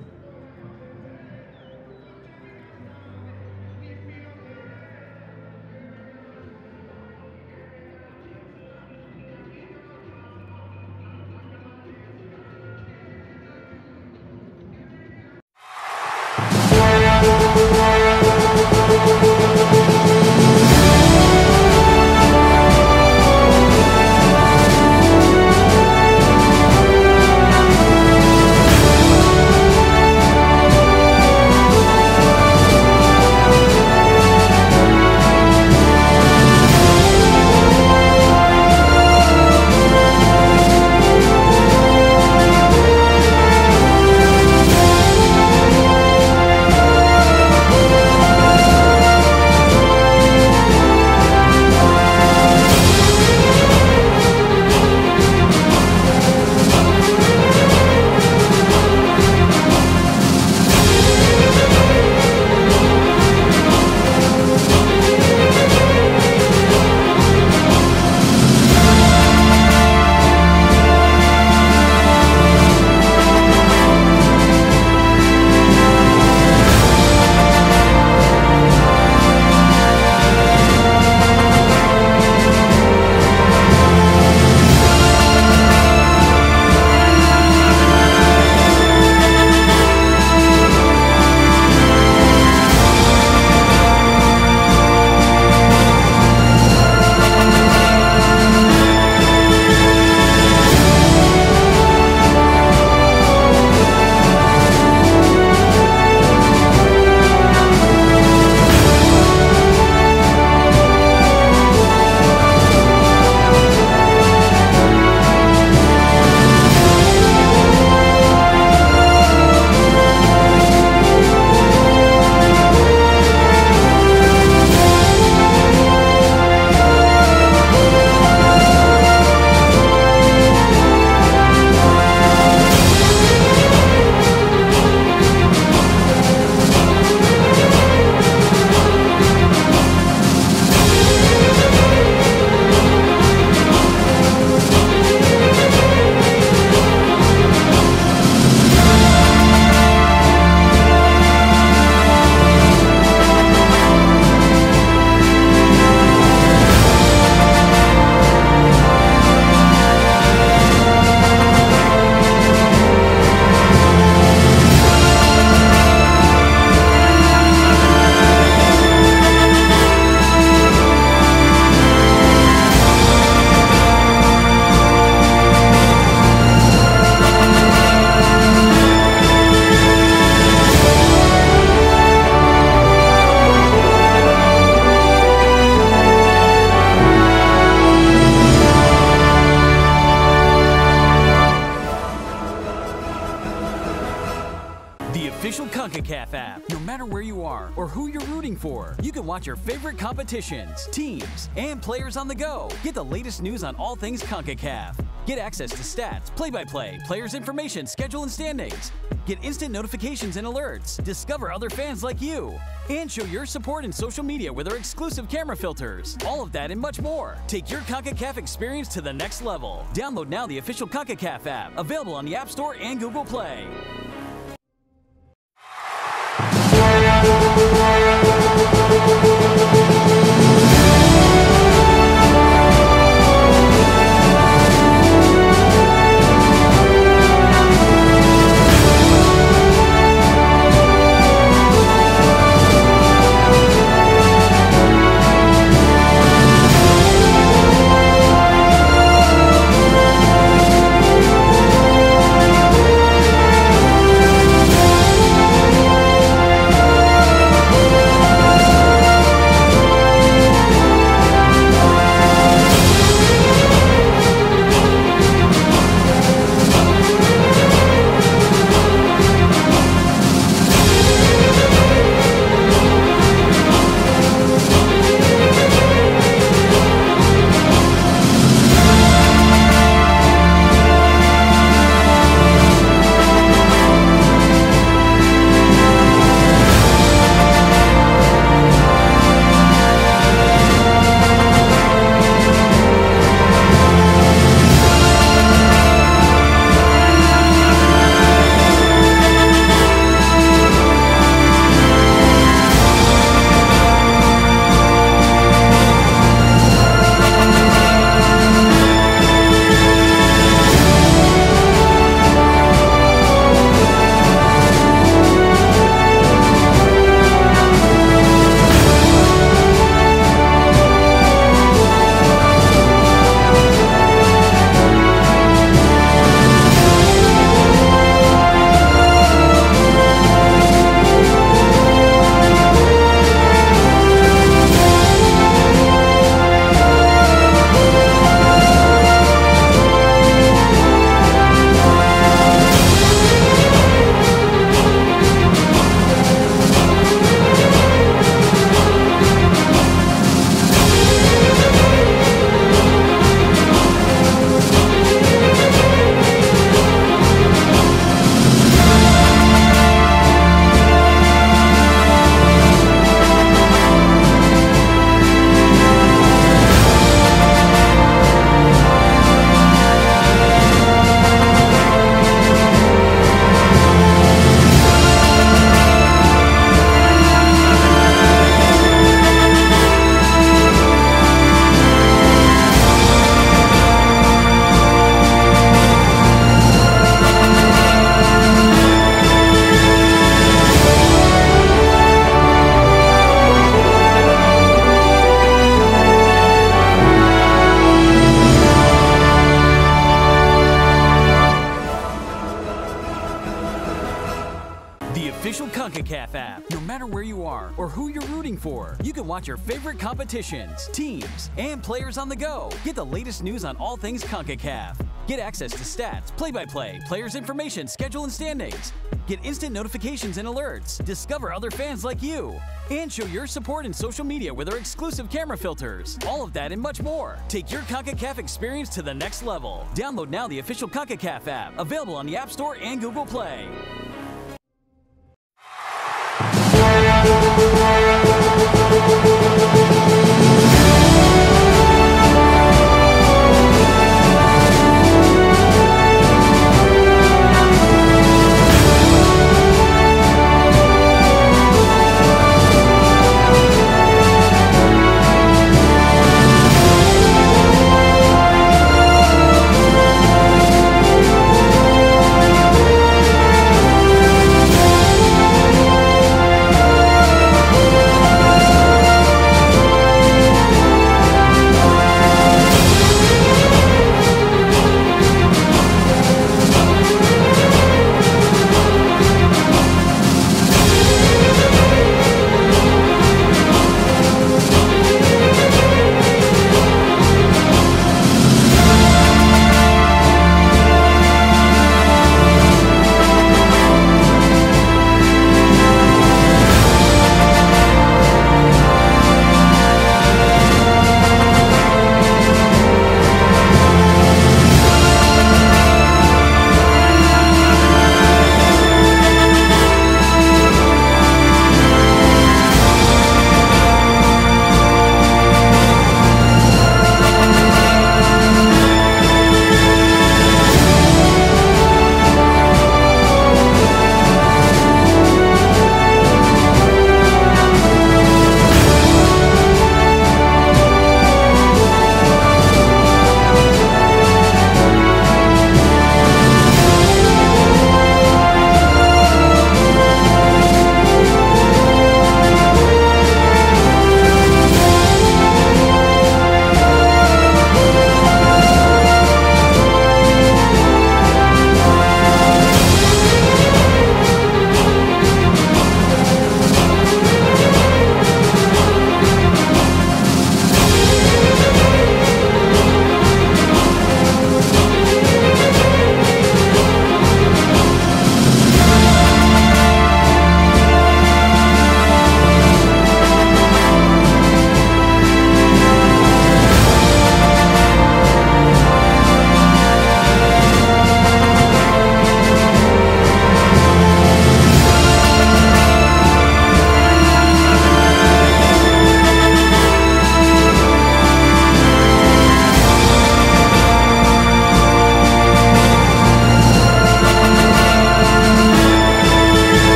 Your favorite competitions, teams, and players on the go. Get the latest news on all things CONCACAF. Get access to stats, play by play, players' information, schedule, and standings. Get instant notifications and alerts. Discover other fans like you. And show your support in social media with our exclusive camera filters. All of that and much more. Take your CONCACAF experience to the next level. Download now the official CONCACAF app, available on the App Store and Google Play. Watch your favorite competitions, teams, and players on the go. Get the latest news on all things CONCACAF. Get access to stats, play by play, players' information, schedule, and standings. Get instant notifications and alerts. Discover other fans like you. And show your support in social media with our exclusive camera filters. All of that and much more. Take your CONCACAF experience to the next level. Download now the official CONCACAF app, available on the App Store and Google Play.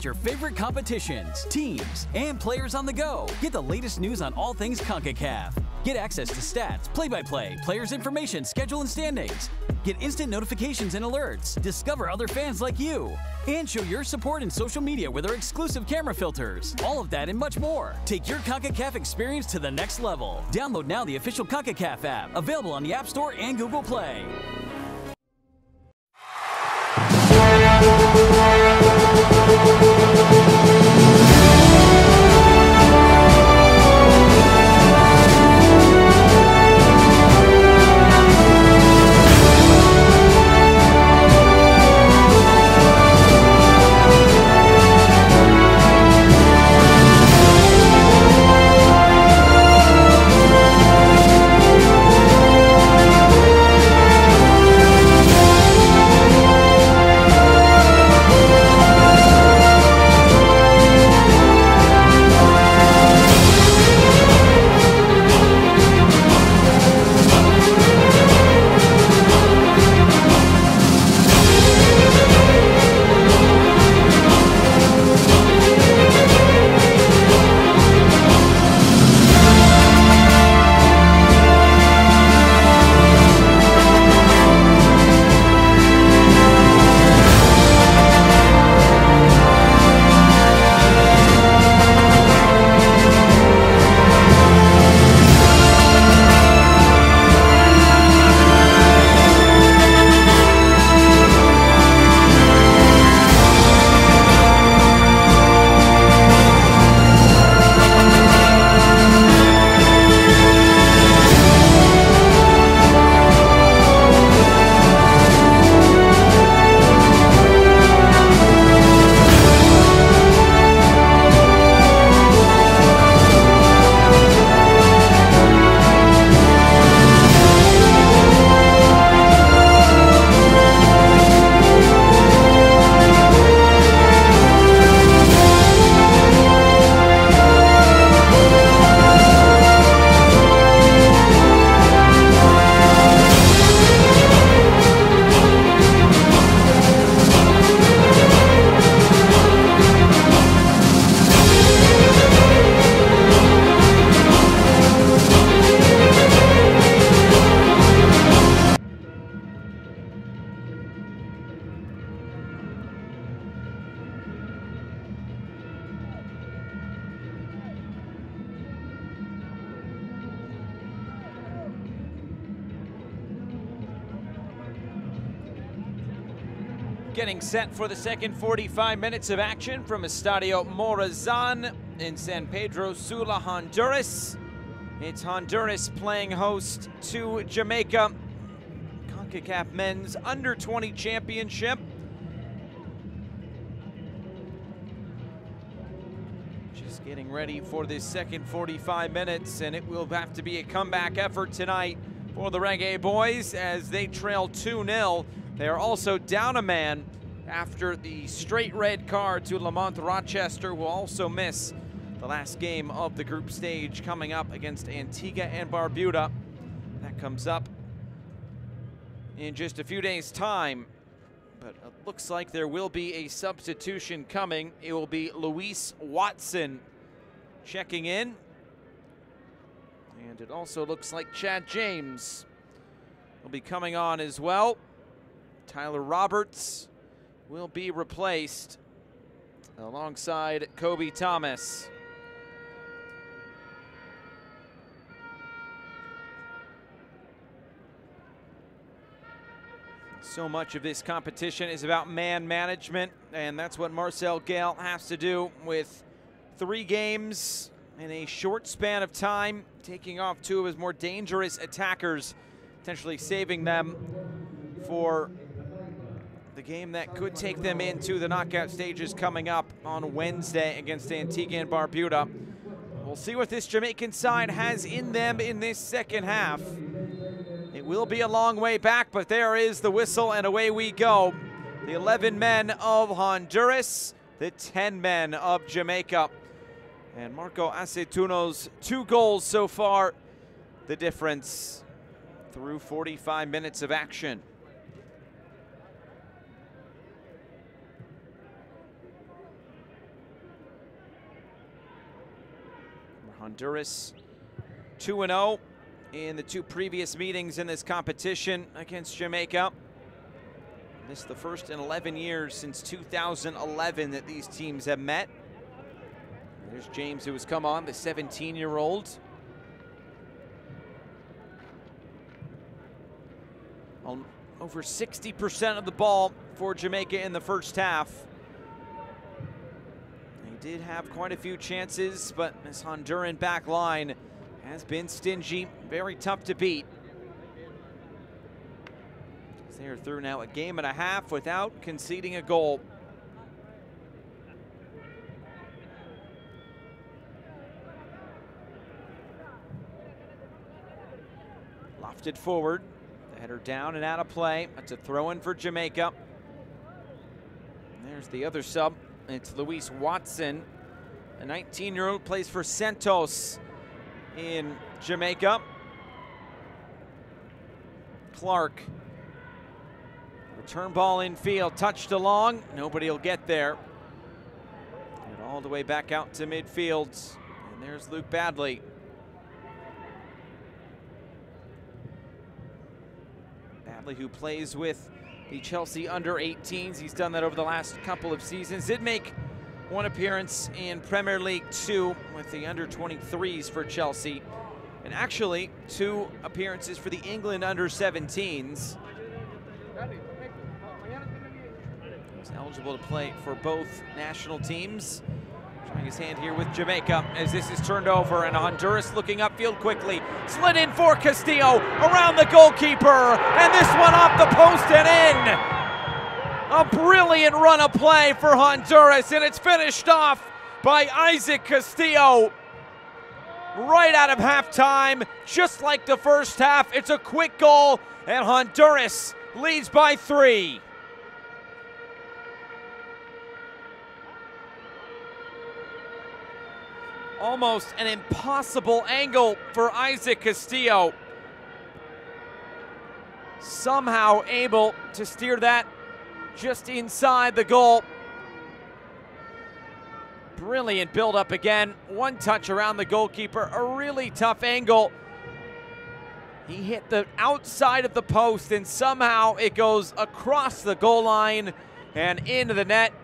Watch your favorite competitions, teams, and players on the go. Get the latest news on all things CONCACAF. Get access to stats, play by play, players' information, schedule, and standings. Get instant notifications and alerts. Discover other fans like you. And show your support in social media with our exclusive camera filters. All of that and much more. Take your CONCACAF experience to the next level. Download now the official CONCACAF app, available on the App Store and Google Play.
Getting second 45 minutes of action from Estadio Morazan in San Pedro Sula, Honduras. It's Honduras playing host to Jamaica. CONCACAF Men's Under 20 Championship. Just getting ready for this second 45 minutes, and it will have to be a comeback effort tonight for the Reggae Boys as they trail 2-0. They are also down a man after the straight red card to Lamont Rochester, will also miss the last game of the group stage coming up against Antigua and Barbuda. That comes up in just a few days' time. But it looks like there will be a substitution coming. It will be Luis Watson checking in. And it also looks like Chad James will be coming on as well. Tyler Roberts will be replaced alongside Kobe Thomas. So much of this competition is about man management, and that's what Marcel Gayle has to do with three games in a short span of time, taking off two of his more dangerous attackers, potentially saving them for the game that could take them into the knockout stages coming up on Wednesday against Antigua and Barbuda. We'll see what this Jamaican side has in them in this second half. It will be a long way back, but there is the whistle, and away we go. The 11 men of Honduras, the 10 men of Jamaica. And Marco Aceituno's two goals so far, the difference through 45 minutes of action. Honduras 2 0 in the two previous meetings in this competition against Jamaica. This is the first in 11 years since 2011 that these teams have met. There's James who has come on, the 17 year old. Over 60% of the ball for Jamaica in the first half. Did have quite a few chances, but this Honduran back line has been stingy, very tough to beat. They are through now a game and a half without conceding a goal. Lofted forward, the header down and out of play. That's a throw in for Jamaica. There's the other sub. It's Luis Watson, a 19-year-old, plays for Santos in Jamaica. Clark. Return ball in field, touched along. Nobody will get there. Get all the way back out to midfield. And there's Luke Badley. Badley, who plays with the Chelsea under 18s. He's done that over the last couple of seasons. Did make one appearance in Premier League 2 with the under 23s for Chelsea. And actually, two appearances for the England under 17s. He's eligible to play for both national teams. Trying his hand here with Jamaica as this is turned over and Honduras looking upfield quickly. Slid in for Castillo around the goalkeeper and this one off the post and in. A brilliant run of play for Honduras, and it's finished off by Isaac Castillo. Right out of halftime, just like the first half, it's a quick goal, and Honduras leads by three. Almost an impossible angle for Isaac Castillo. Somehow able to steer that just inside the goal. Brilliant build up again. One touch around the goalkeeper. A really tough angle. He hit the outside of the post and somehow it goes across the goal line and into the net.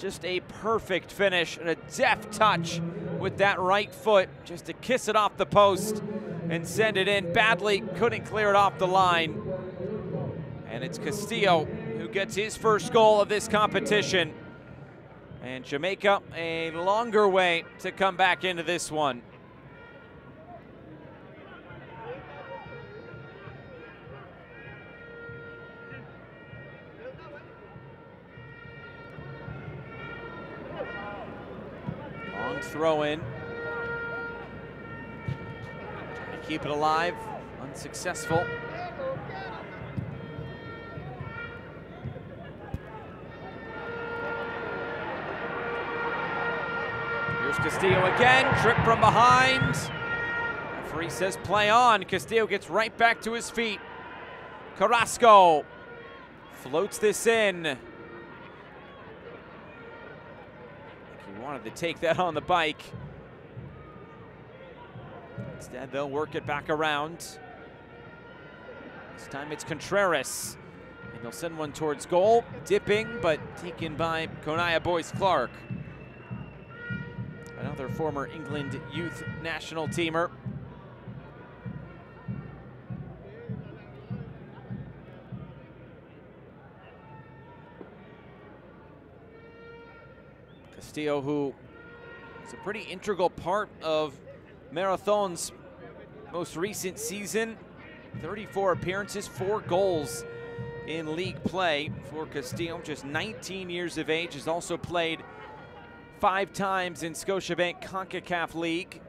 Just a perfect finish and a deft touch with that right foot just to kiss it off the post and send it in. Badley couldn't clear it off the line. And it's Castillo who gets his first goal of this competition. And Jamaica a longer way to come back into this one. Long throw in. Trying to keep it alive. Unsuccessful. Here's Castillo again, trip from behind. Referee says play on. Castillo gets right back to his feet. Carrasco floats this in. he wanted to take that on the bike. Instead, they'll work it back around. This time it's Contreras. And they'll send one towards goal. Dipping, but taken by Konaya Boyce Clark another former England youth national teamer. Castillo, who is a pretty integral part of Marathon's most recent season. 34 appearances, four goals in league play for Castillo, just 19 years of age, has also played five times in Scotiabank CONCACAF League.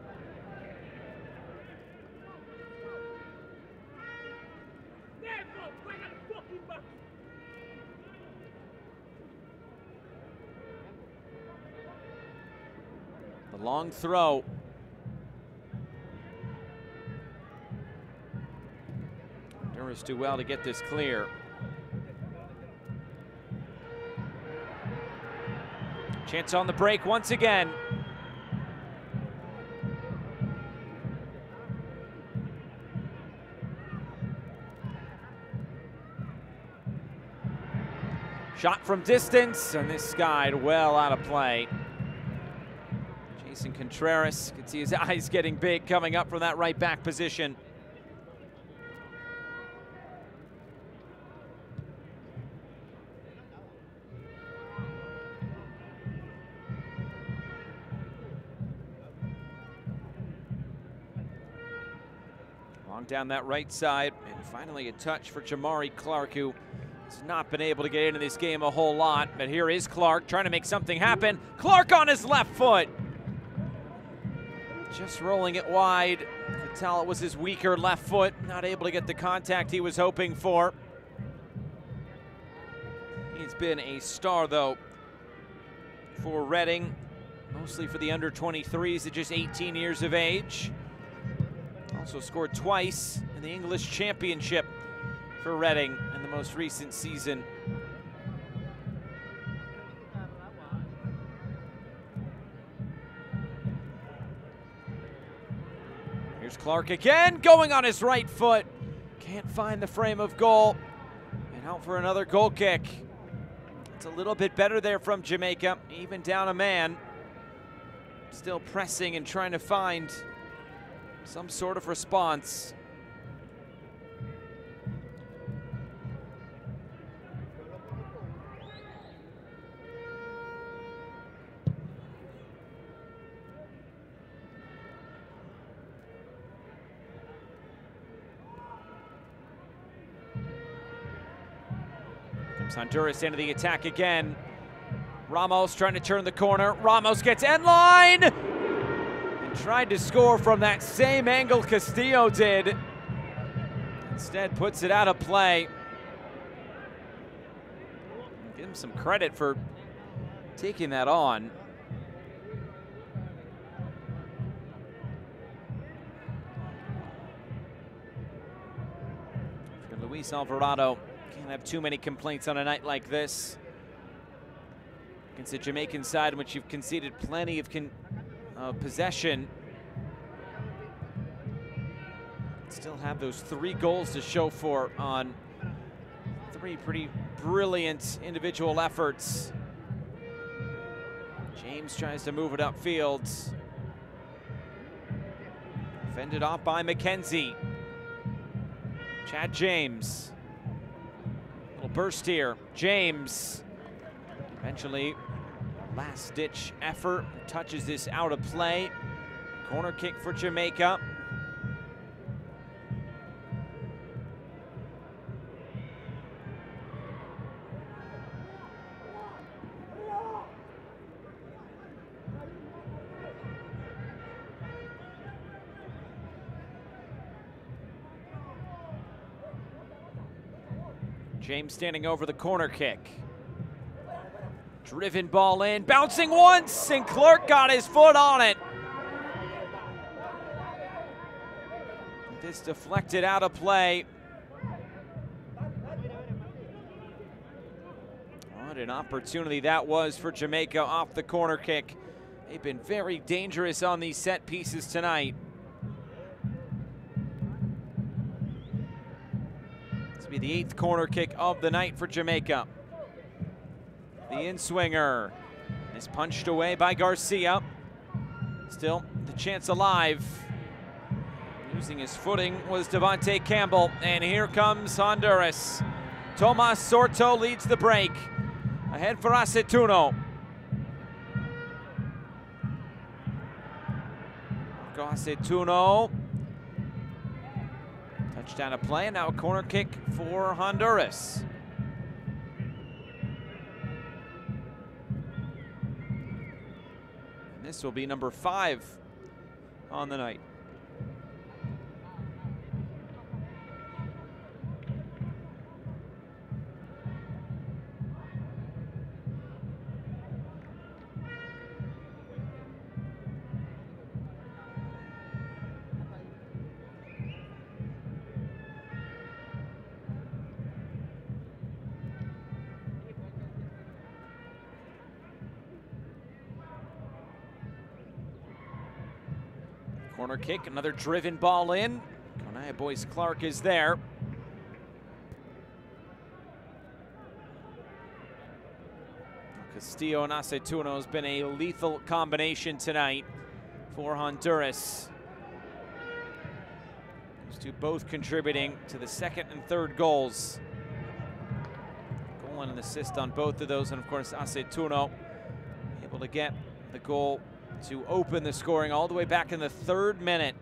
Long throw. Durris do well to get this clear. Chance on the break once again. Shot from distance, and this guy well out of play. Jason Contreras can see his eyes getting big coming up from that right back position. Long down that right side, and finally a touch for Jahmari Clark, who has not been able to get into this game a whole lot. But here is Clark trying to make something happen. Clark on his left foot. Just rolling it wide. Could tell it was his weaker left foot. Not able to get the contact he was hoping for. He's been a star, though, for Reading, mostly for the under 23s at just 18 years of age. Also scored twice in the English Championship for Reading in the most recent season. Clark again, going on his right foot. Can't find the frame of goal. And out for another goal kick. It's a little bit better there from Jamaica, even down a man. Still pressing and trying to find some sort of response. Honduras into the attack again. Ramos trying to turn the corner. Ramos gets end line and tried to score from that same angle Castillo did. Instead puts it out of play. Give him some credit for taking that on. Luis Alvarado, can't have too many complaints on a night like this. Against the Jamaican side in which you've conceded plenty of con uh, possession. Still have those three goals to show for on three pretty brilliant individual efforts. James tries to move it upfield. Fended off by McKenzie. Chad James. Burst here. James. Eventually last ditch effort touches this out of play. Corner kick for Jamaica. Standing over the corner kick. Driven ball in, bouncing once, and Clark got his foot on it. This deflected out of play. What an opportunity that was for Jamaica off the corner kick. They've been very dangerous on these set pieces tonight. Be the eighth corner kick of the night for Jamaica. The in-swinger is punched away by Garcia. Still, the chance alive. Losing his footing was Devontae Campbell, and here comes Honduras. Tomas Sorto leads the break. Ahead for Aceituno. Aceituno. Touchdown of play, and now a corner kick for Honduras. This will be number five on the night. Kick, another driven ball in. Konaya Boyce Clark is there. Castillo and Aceituno has been a lethal combination tonight for Honduras. Those two both contributing to the second and third goals. Goal and an assist on both of those, and of course Aceituno able to get the goal to open the scoring all the way back in the third minute.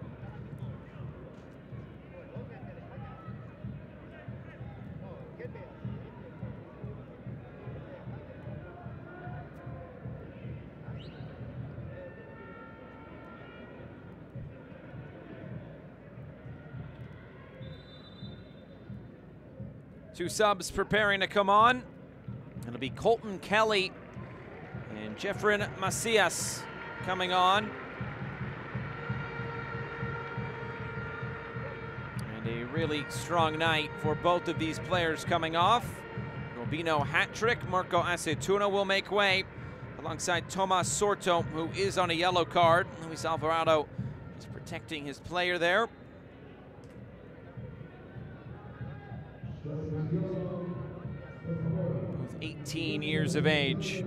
Two subs preparing to come on. It'll be Colton Kelly and Jeffrin Macias coming on. And a really strong night for both of these players coming off. Robino hat trick. Marco Aceituno will make way alongside Tomas Sorto, who is on a yellow card. Luis Alvarado is protecting his player there. Both 18 years of age.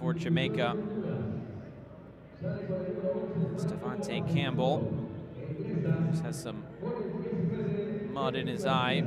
For Jamaica. Stevante Campbell just has some mud in his eye.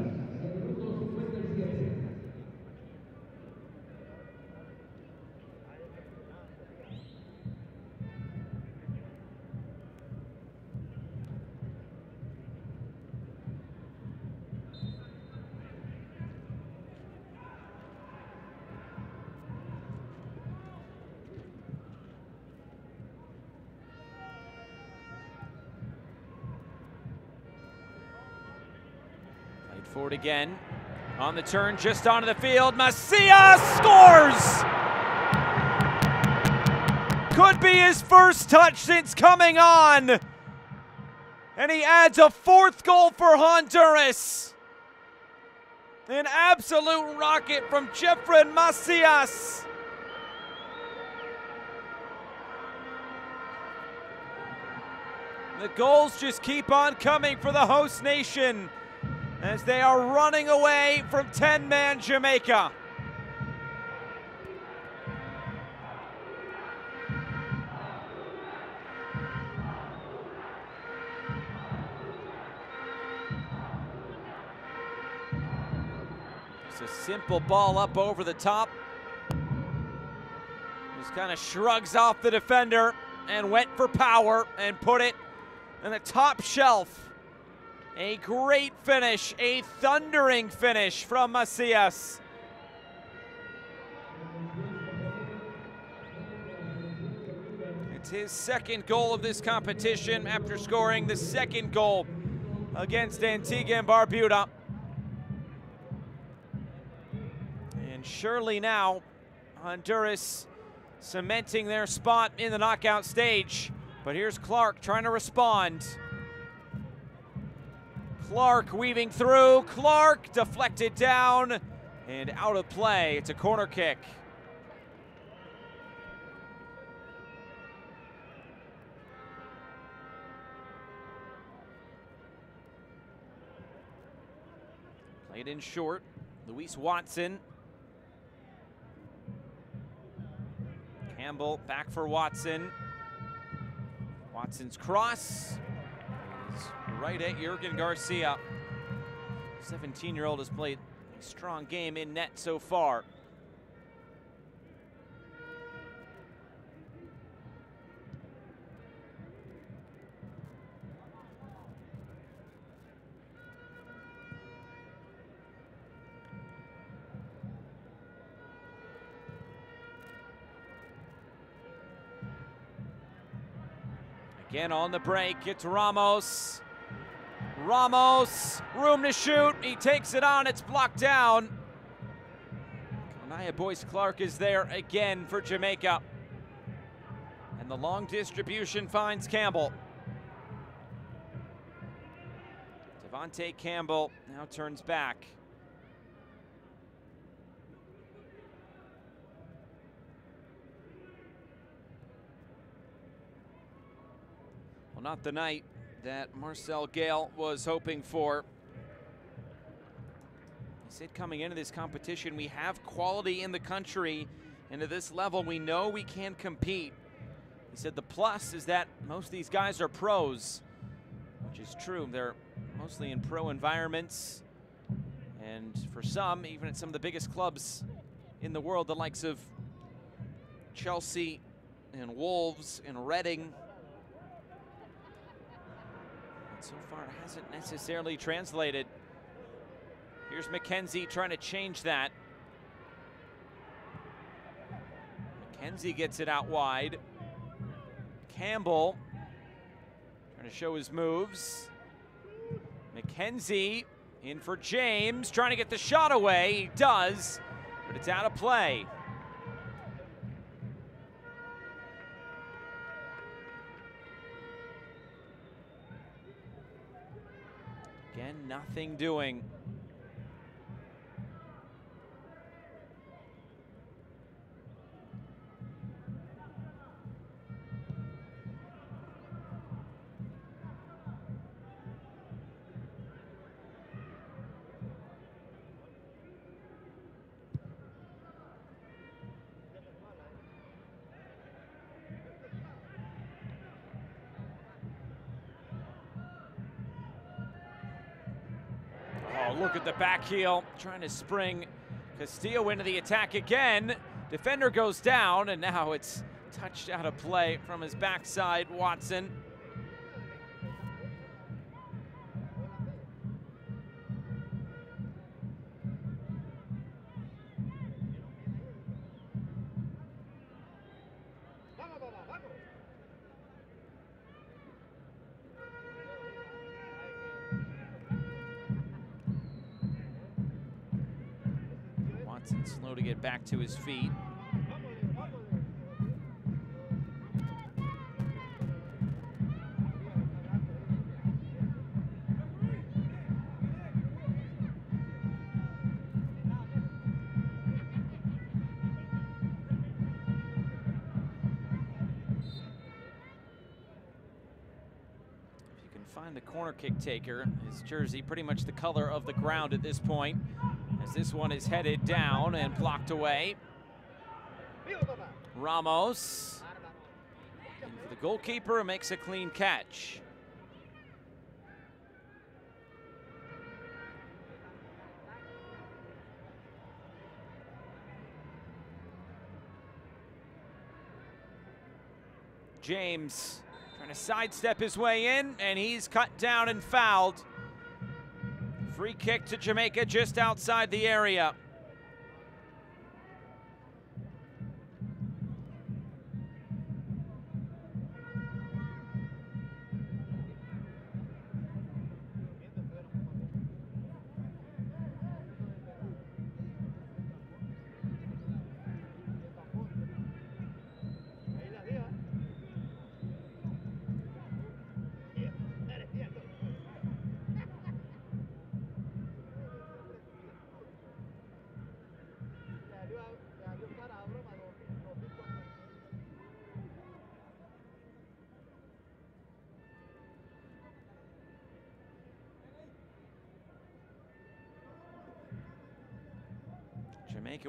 Again. On the turn, just onto the field. Macias scores! Could be his first touch since coming on. And he adds a fourth goal for Honduras. An absolute rocket from Jeffrin Macias. The goals just keep on coming for the host nation as they are running away from 10 man Jamaica. Just a simple ball up over the top. Just kind of shrugs off the defender and went for power and put it in the top shelf. A great finish, a thundering finish from Macias. It's his second goal of this competition after scoring the second goal against Antigua and Barbuda. And surely now, Honduras cementing their spot in the knockout stage. But here's Clark trying to respond. Clark weaving through. Clark deflected down and out of play. It's a corner kick. Played in short. Luis Watson. Campbell back for Watson. Watson's cross right at Jurgen Garcia. 17 year old has played a strong game in net so far. Again on the break, it's Ramos. Ramos, room to shoot. He takes it on, it's blocked down. Naya Boyce Clark is there again for Jamaica. And the long distribution finds Campbell. Devonte Campbell now turns back. Well, not the night that Marcel Gayle was hoping for. He said coming into this competition, we have quality in the country, and at this level, we know we can compete. He said the plus is that most of these guys are pros, which is true. They're mostly in pro environments, and for some, even at some of the biggest clubs in the world, the likes of Chelsea and Wolves and Reading. But so far, it hasn't necessarily translated. Here's McKenzie trying to change that. McKenzie gets it out wide. Campbell trying to show his moves. McKenzie in for James, trying to get the shot away. He does, but it's out of play. Again, nothing doing. Back heel, trying to spring Castillo into the attack again. Defender goes down, and now it's touched out of play from his backside, Watson. Watson slow to get back to his feet. If you can find the corner kick taker, his jersey pretty much the color of the ground at this point as this one is headed down and blocked away. Ramos. The goalkeeper makes a clean catch. James trying to sidestep his way in, and he's cut down and fouled. Free kick to Jamaica just outside the area.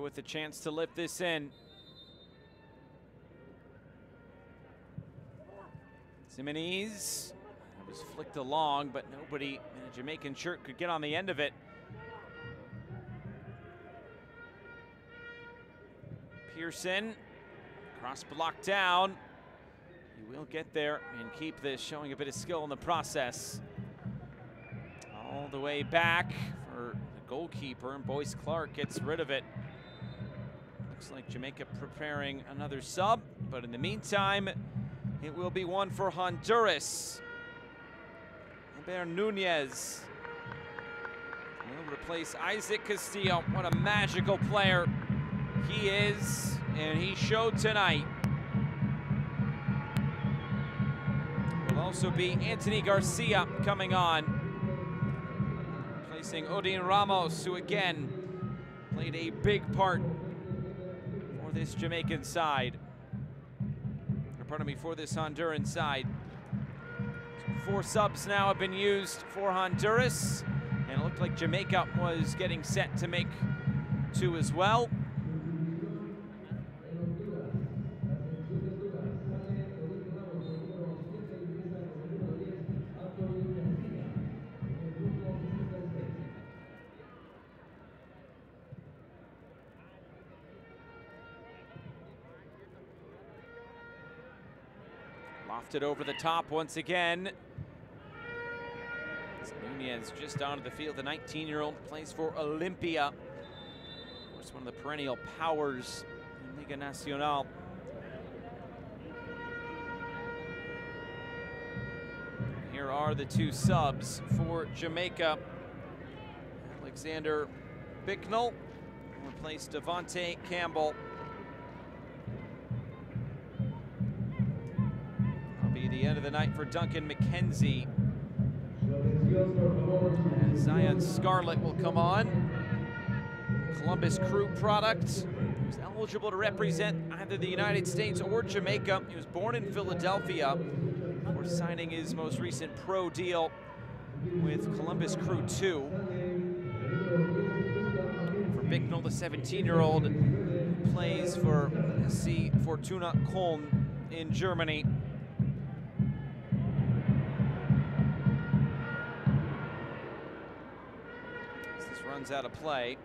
With a chance to lift this in. Ximenes was flicked along, but nobody in a Jamaican shirt could get on the end of it. Pearson, cross block down. He will get there and keep this, showing a bit of skill in the process. All the way back for the goalkeeper, and Boyce Clark gets rid of it. Looks like Jamaica preparing another sub, but in the meantime, it will be one for Honduras. Albert Nunez will replace Isaac Castillo. What a magical player he is, and he showed tonight. Will also be Anthony Garcia coming on, replacing Odin Ramos, who again played a big part this Jamaican side. Or pardon me, for this Honduran side. Four subs now have been used for Honduras. And it looked like Jamaica was getting set to make two as well. Lofted over the top once again. Nunez just onto the field. The 19-year-old plays for Olympia. Of course, one of the perennial powers in Liga Nacional. Here are the two subs for Jamaica. Alexander Bicknell replaced Devonte Campbell. The night for Duncan McKenzie. And Zion Scarlett will come on. Columbus Crew product. He was eligible to represent either the United States or Jamaica. He was born in Philadelphia before signing his most recent pro deal with Columbus Crew 2. For Bicknell, the 17-year-old plays for SC Fortuna Köln in Germany. Out of play.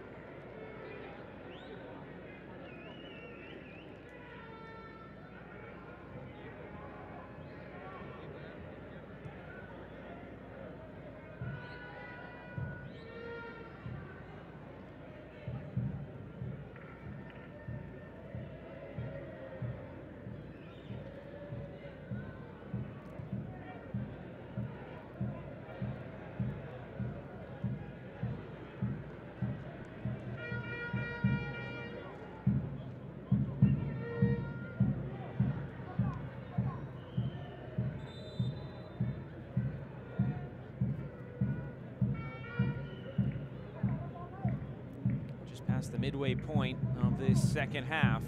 Midway point of this second half.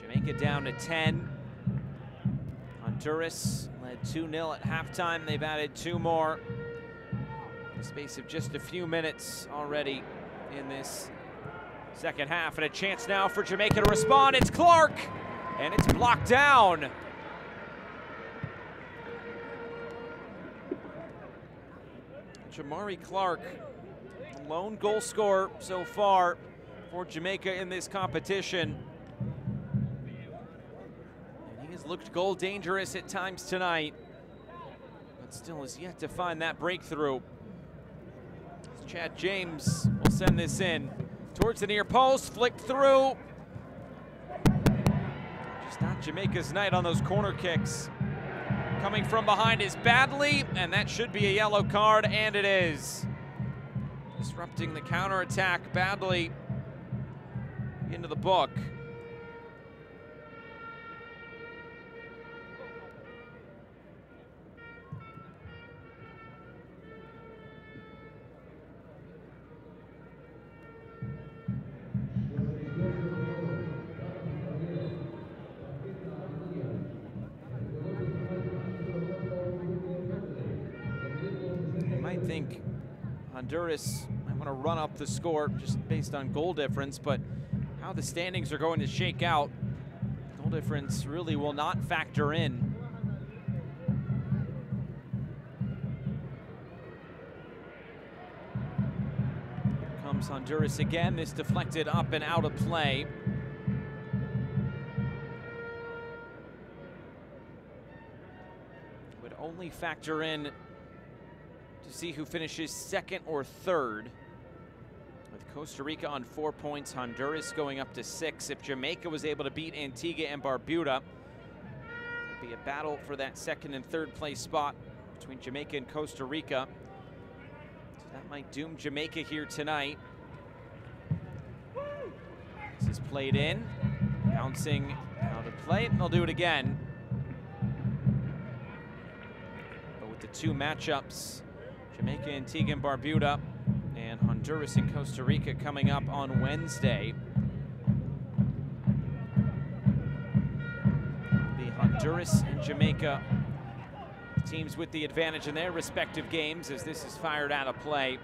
Jamaica down to 10. Honduras led 2-0 at halftime. They've added two more in the space of just a few minutes already in this second half. And a chance now for Jamaica to respond. It's Clark, and it's blocked down. Jahmari Clark lone goal scorer so far for Jamaica in this competition. And he has looked goal dangerous at times tonight, but still has yet to find that breakthrough. Chad James will send this in towards the near post, flicked through. Just not Jamaica's night on those corner kicks. Coming from behind is Badley, and that should be a yellow card, and it is disrupting the counterattack badly into the book. You might think Honduras run up the score just based on goal difference, but how the standings are going to shake out, goal difference really will not factor in. Here comes Honduras again. This deflected up and out of play. Would only factor in to see who finishes second or third. With Costa Rica on four points, Honduras going up to six. If Jamaica was able to beat Antigua and Barbuda, it'd be a battle for that second and third place spot between Jamaica and Costa Rica. So that might doom Jamaica here tonight. This is played in, bouncing out of play, and they'll do it again. But with the two matchups Jamaica, Antigua, and Barbuda, Honduras and Costa Rica coming up on Wednesday. The Honduras and Jamaica teams with the advantage in their respective games as this is fired out of play.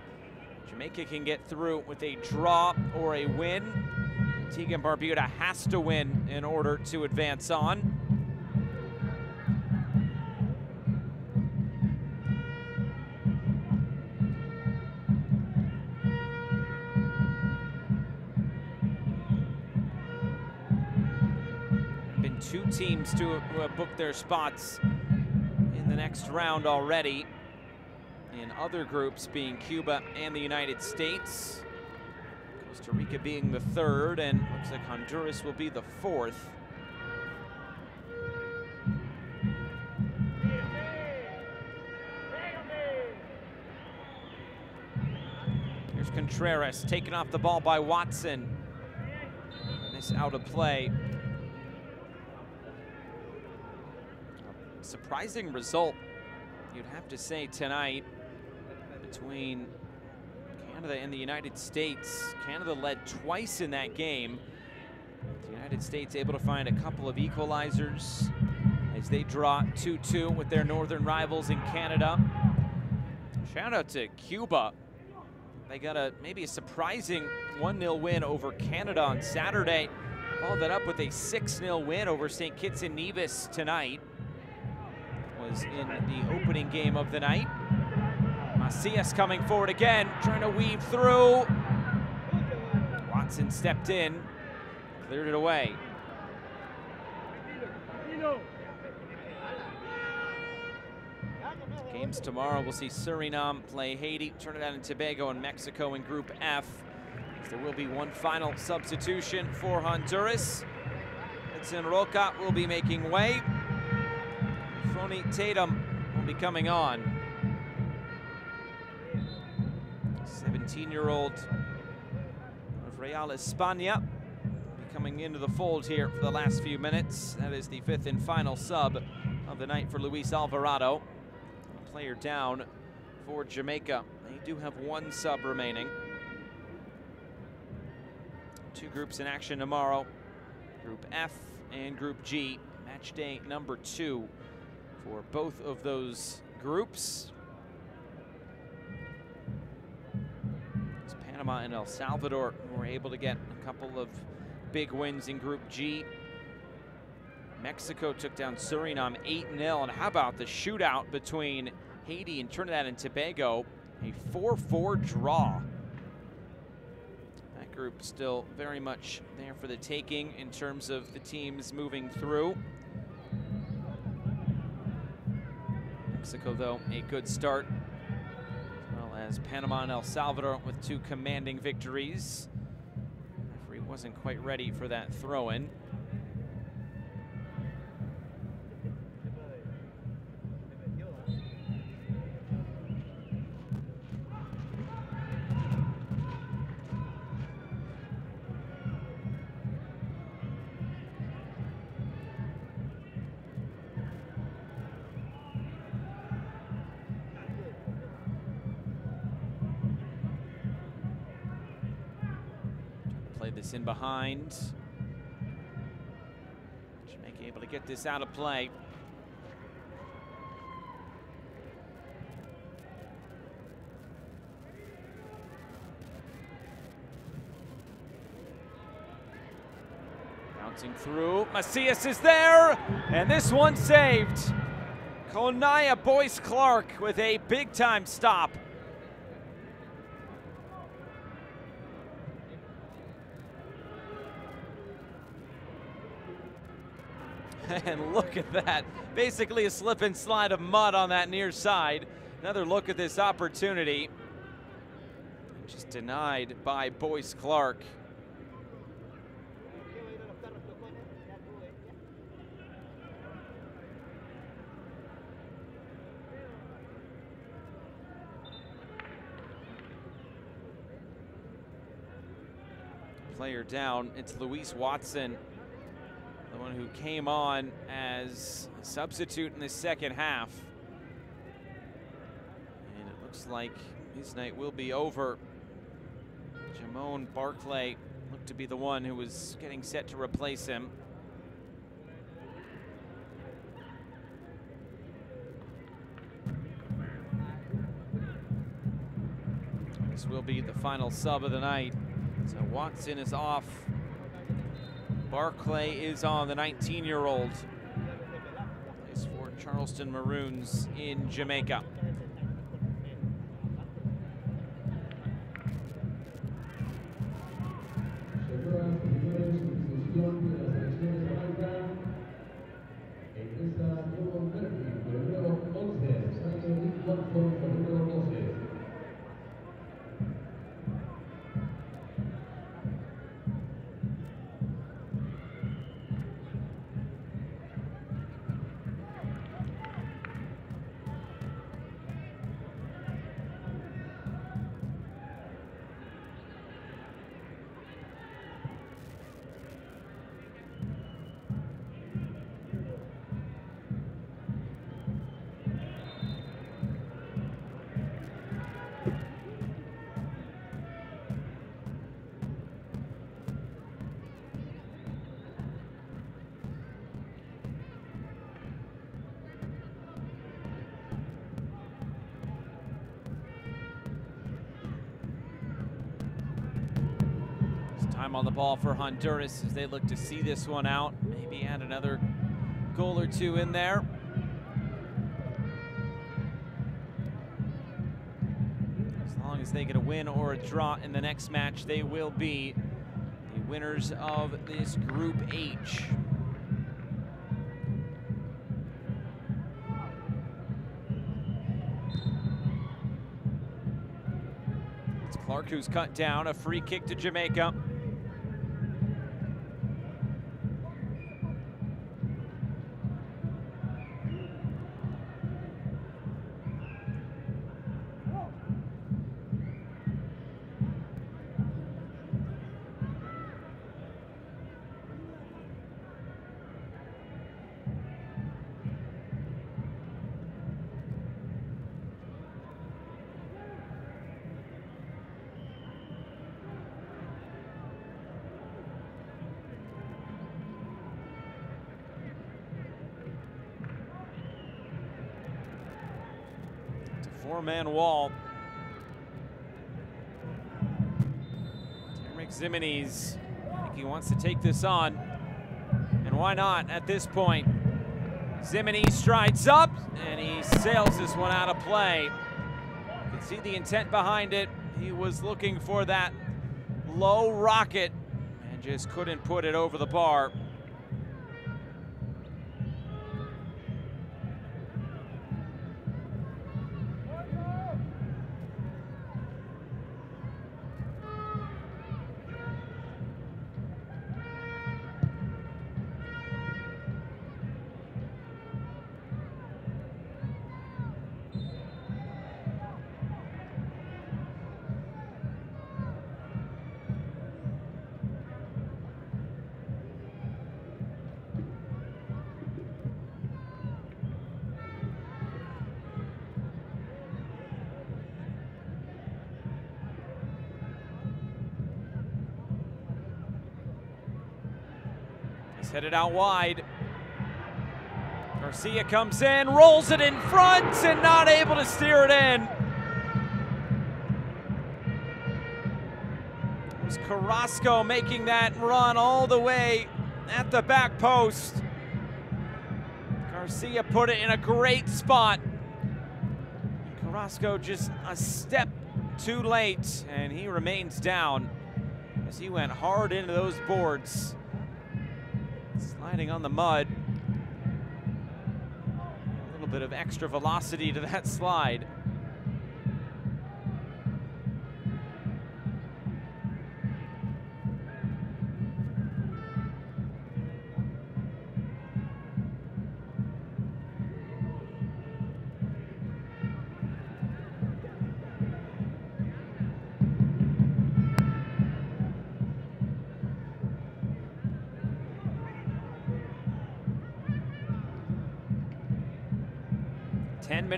Jamaica can get through with a draw or a win. And Barbuda has to win in order to advance on. Teams to booked their spots in the next round already in other groups being Cuba and the United States. Costa Rica being the third, and looks like Honduras will be the fourth. Here's Contreras taken off the ball by Watson. This out of play. Surprising result, you'd have to say, tonight between Canada and the United States. Canada led twice in that game. The United States able to find a couple of equalizers as they draw 2-2 with their northern rivals in Canada. Shout out to Cuba. They got a maybe a surprising 1-0 win over Canada on Saturday. Followed that up with a 6-0 win over St. Kitts and Nevis tonight. In the opening game of the night. Macias coming forward again, trying to weave through. Watson stepped in, cleared it away. Games tomorrow, we'll see Suriname play Haiti, Trinidad and Tobago, and Mexico in Group F. There will be one final substitution for Honduras. Edson Roca will be making way. Phony Tatum will be coming on. 17-year-old of Real España coming into the fold here for the last few minutes. That is the fifth and final sub of the night for Luis Alvarado. Player down for Jamaica. They do have one sub remaining. Two groups in action tomorrow. Group F and Group G. Match day number two for both of those groups. Panama and El Salvador were able to get a couple of big wins in Group G. Mexico took down Suriname 8-0. And how about the shootout between Haiti and Trinidad and Tobago? A 4-4 draw. That group still very much there for the taking in terms of the teams moving through. Mexico, though, a good start as Panama and El Salvador with two commanding victories. Referee wasn't quite ready for that throw-in. This in behind. Jamaica able to get this out of play. Bouncing through, Macias is there, and this one saved. Konaya Boyce Clark with a big time stop. and look at that. Basically a slip and slide of mud on that near side. Another look at this opportunity. Just denied by Boyce Clark. Player down, it's Luis Watson someone who came on as a substitute in the second half. And it looks like his night will be over. Jamon Barclay looked to be the one who was getting set to replace him. This will be the final sub of the night. So Watson is off Barclay is on, the 19-year-old. Plays for Charleston Maroons in Jamaica. Ball for Honduras as they look to see this one out. Maybe add another goal or two in there. As long as they get a win or a draw in the next match, they will be the winners of this Group H. It's Clark who's cut down, a free kick to Jamaica. Four-man wall. Derek Ximenes I think he wants to take this on. And why not at this point? Ximenes strides up and he sails this one out of play. You can see the intent behind it. He was looking for that low rocket and just couldn't put it over the bar. Headed out wide. Garcia comes in, rolls it in front, and not able to steer it in. It was Carrasco making that run all the way at the back post. Garcia put it in a great spot. Carrasco just a step too late, and he remains down as he went hard into those boards. Sliding on the mud. A little bit of extra velocity to that slide.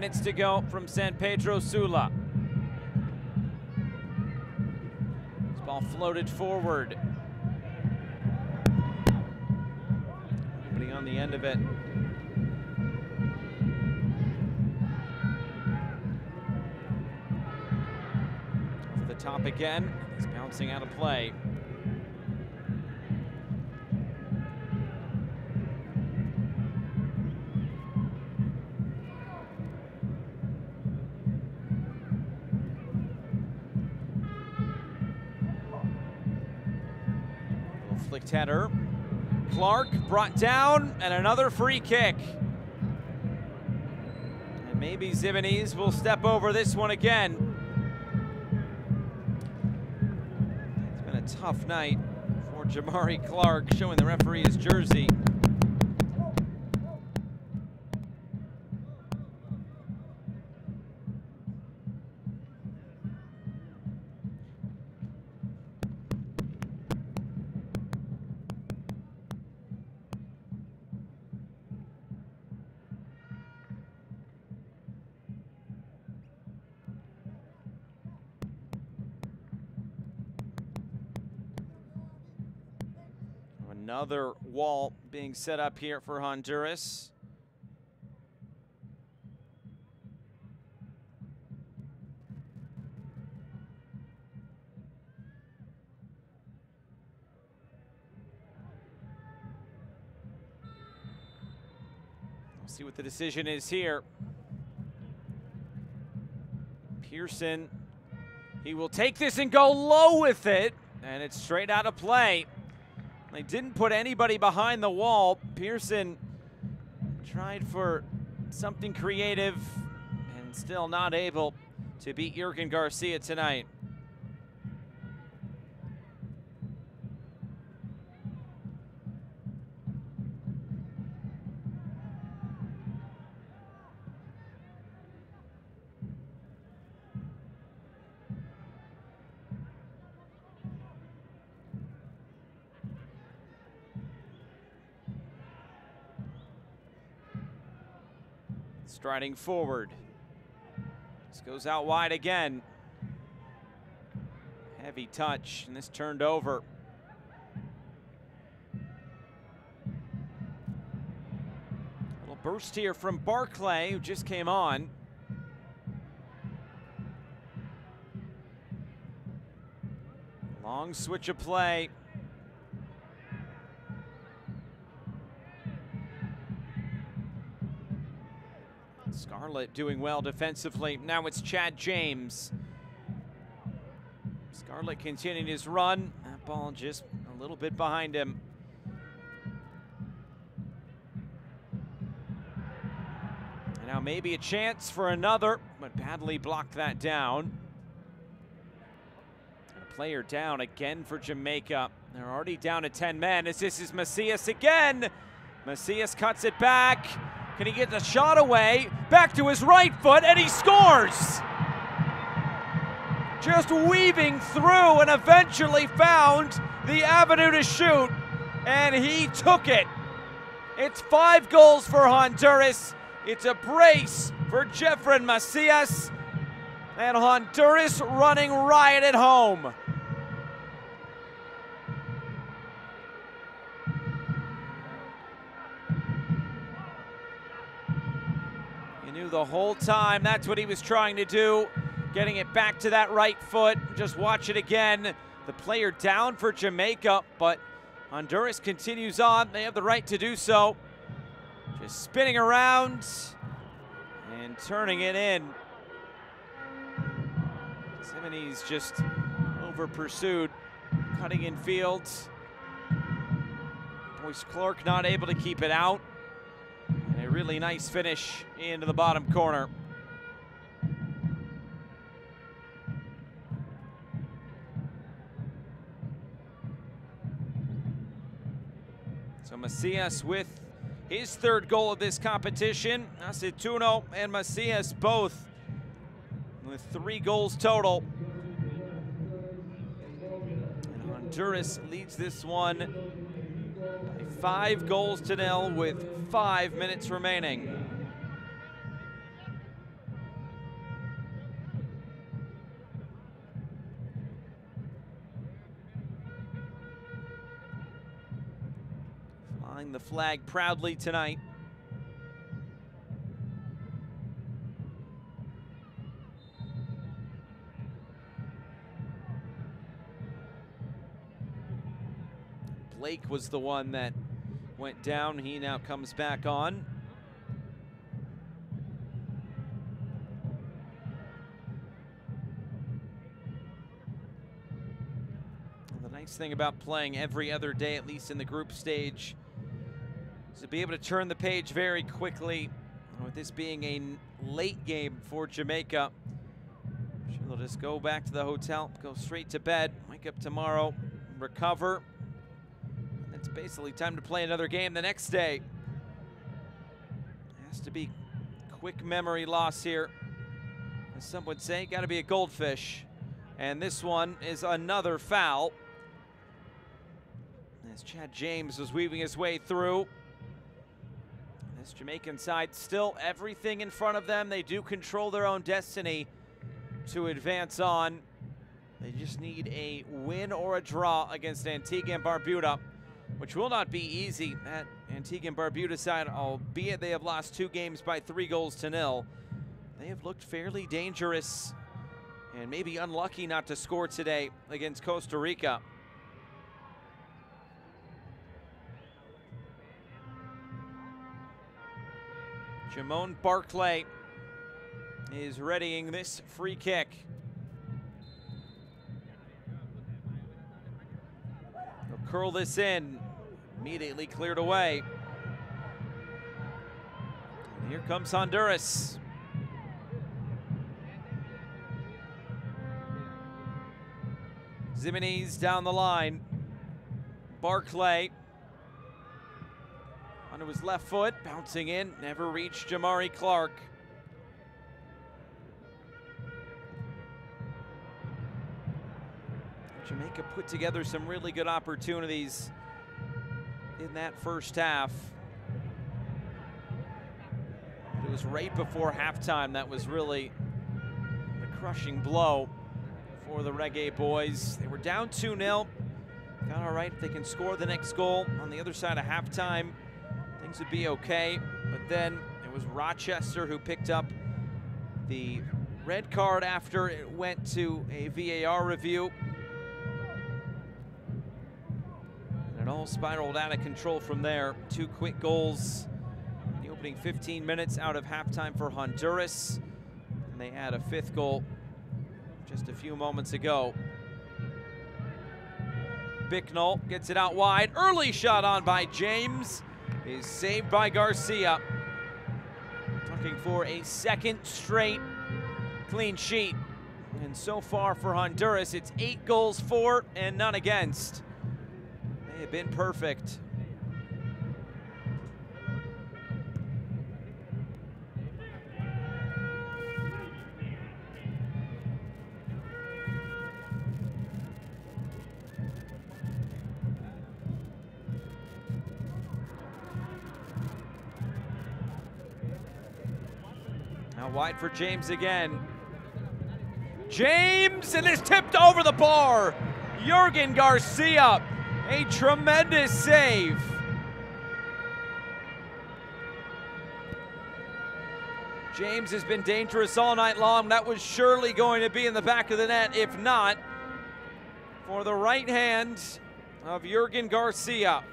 Minutes to go from San Pedro Sula. This ball floated forward. Nobody on the end of it. For the top again. He's bouncing out of play. Flicked. Clark brought down and another free kick. And maybe Ximenes will step over this one again. It's been a tough night for Jahmari Clark, showing the referee his jersey. Another wall being set up here for Honduras. See what the decision is here. Pearson, he will take this and go low with it, and it's straight out of play. They didn't put anybody behind the wall. Pearson tried for something creative and still not able to beat Jurgen Garcia tonight. Striding forward. This goes out wide again. Heavy touch, and this turned over. Little burst here from Barclay, who just came on. Long switch of play. Scarlett doing well defensively. Now it's Chad James. Scarlett continuing his run. That ball just a little bit behind him. And now maybe a chance for another, but badly blocked that down. And a player down again for Jamaica. They're already down to 10 men as this is Macias again. Macias cuts it back. Can he get the shot away? Back to his right foot, and he scores! Just weaving through and eventually found the avenue to shoot, and he took it. It's five goals for Honduras. It's a brace for Jeffren Macias, and Honduras running riot at home. The whole time. That's what he was trying to do, getting it back to that right foot. Just watch it again. The player down for Jamaica, but Honduras continues on. They have the right to do so. Just spinning around and turning it in. Ximenes just over pursued, cutting in fields. Boyce Clark not able to keep it out. And a really nice finish into the bottom corner. So Macias with his third goal of this competition. Aceituno and Macias both with three goals total. And Honduras leads this one five goals to nil with five minutes remaining. Flying the flag proudly tonight. Blake was the one that went down. He now comes back on. The nice thing about playing every other day, at least in the group stage, is to be able to turn the page very quickly. With this being a late game for Jamaica, they'll just go back to the hotel, go straight to bed, wake up tomorrow, recover. It's basically time to play another game the next day. Has to be quick memory loss here. As some would say, got to be a goldfish. And this one is another foul. As Chad James was weaving his way through. This Jamaican side still everything in front of them. They do control their own destiny to advance on. They just need a win or a draw against Antigua and Barbuda, which will not be easy at Antigua and Barbuda side, albeit they have lost two games by three goals to nil. They have looked fairly dangerous and maybe unlucky not to score today against Costa Rica. Jamone Barclay is readying this free kick. Curl this in, immediately cleared away. And here comes Honduras. Ximenes down the line. Barclay onto his left foot, bouncing in, never reached Jahmari Clark. Jamaica put together some really good opportunities in that first half. But It was right before halftime that was really the crushing blow for the Reggae boys. They were down 2-0. Got all right if they can score the next goal on the other side of halftime things would be okay. But then it was Rochester who picked up the red card after it went to a VAR review. All spiraled out of control from there. Two quick goals the opening 15 minutes out of halftime for Honduras. And they had a fifth goal just a few moments ago. Bicknell gets it out wide. Early shot on by James is saved by Garcia. Looking for a second straight clean sheet. And so far for Honduras, it's eight goals for and none against. They have been perfect. Now wide for James again. James, and it's tipped over the bar. Jurgen Garcia, a tremendous save. James has been dangerous all night long. That was surely going to be in the back of the net, if not for the right hand of Jurgen Garcia.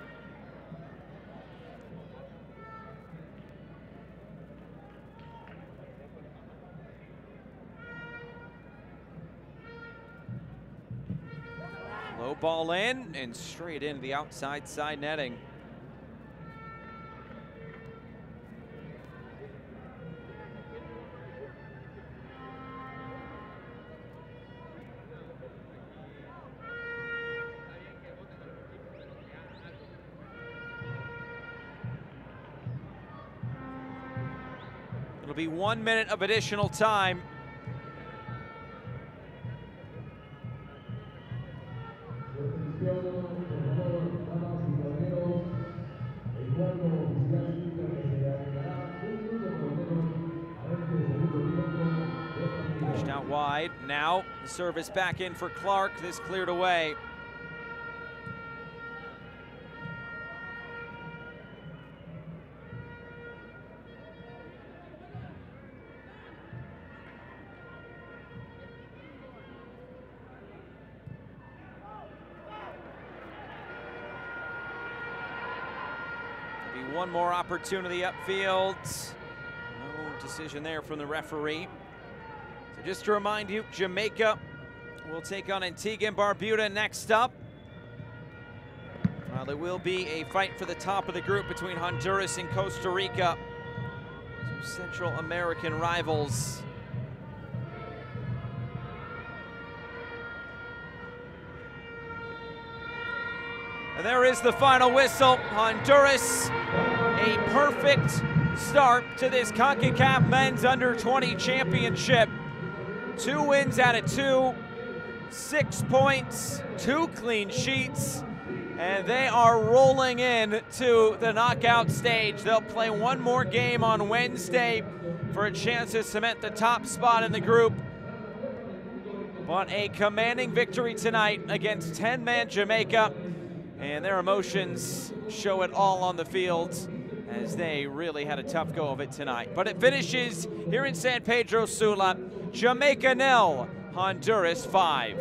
Ball in and straight into the outside side netting. It'll be one minute of additional time. Service back in for Clark. This cleared away. one more opportunity upfield. No decision there from the referee. So just to remind you, Jamaica will take on Antigua and Barbuda next up. Uh, there will be a fight for the top of the group between Honduras and Costa Rica. Two Central American rivals. And there is the final whistle. Honduras, a perfect start to this CONCACAF Men's Under 20 Championship. Two wins out of two, six points, two clean sheets, and they are rolling in to the knockout stage. They'll play one more game on Wednesday for a chance to cement the top spot in the group. But a commanding victory tonight against 10-man Jamaica and their emotions show it all on the field as they really had a tough go of it tonight. But it finishes here in San Pedro Sula, Jamaica nil, Honduras 5.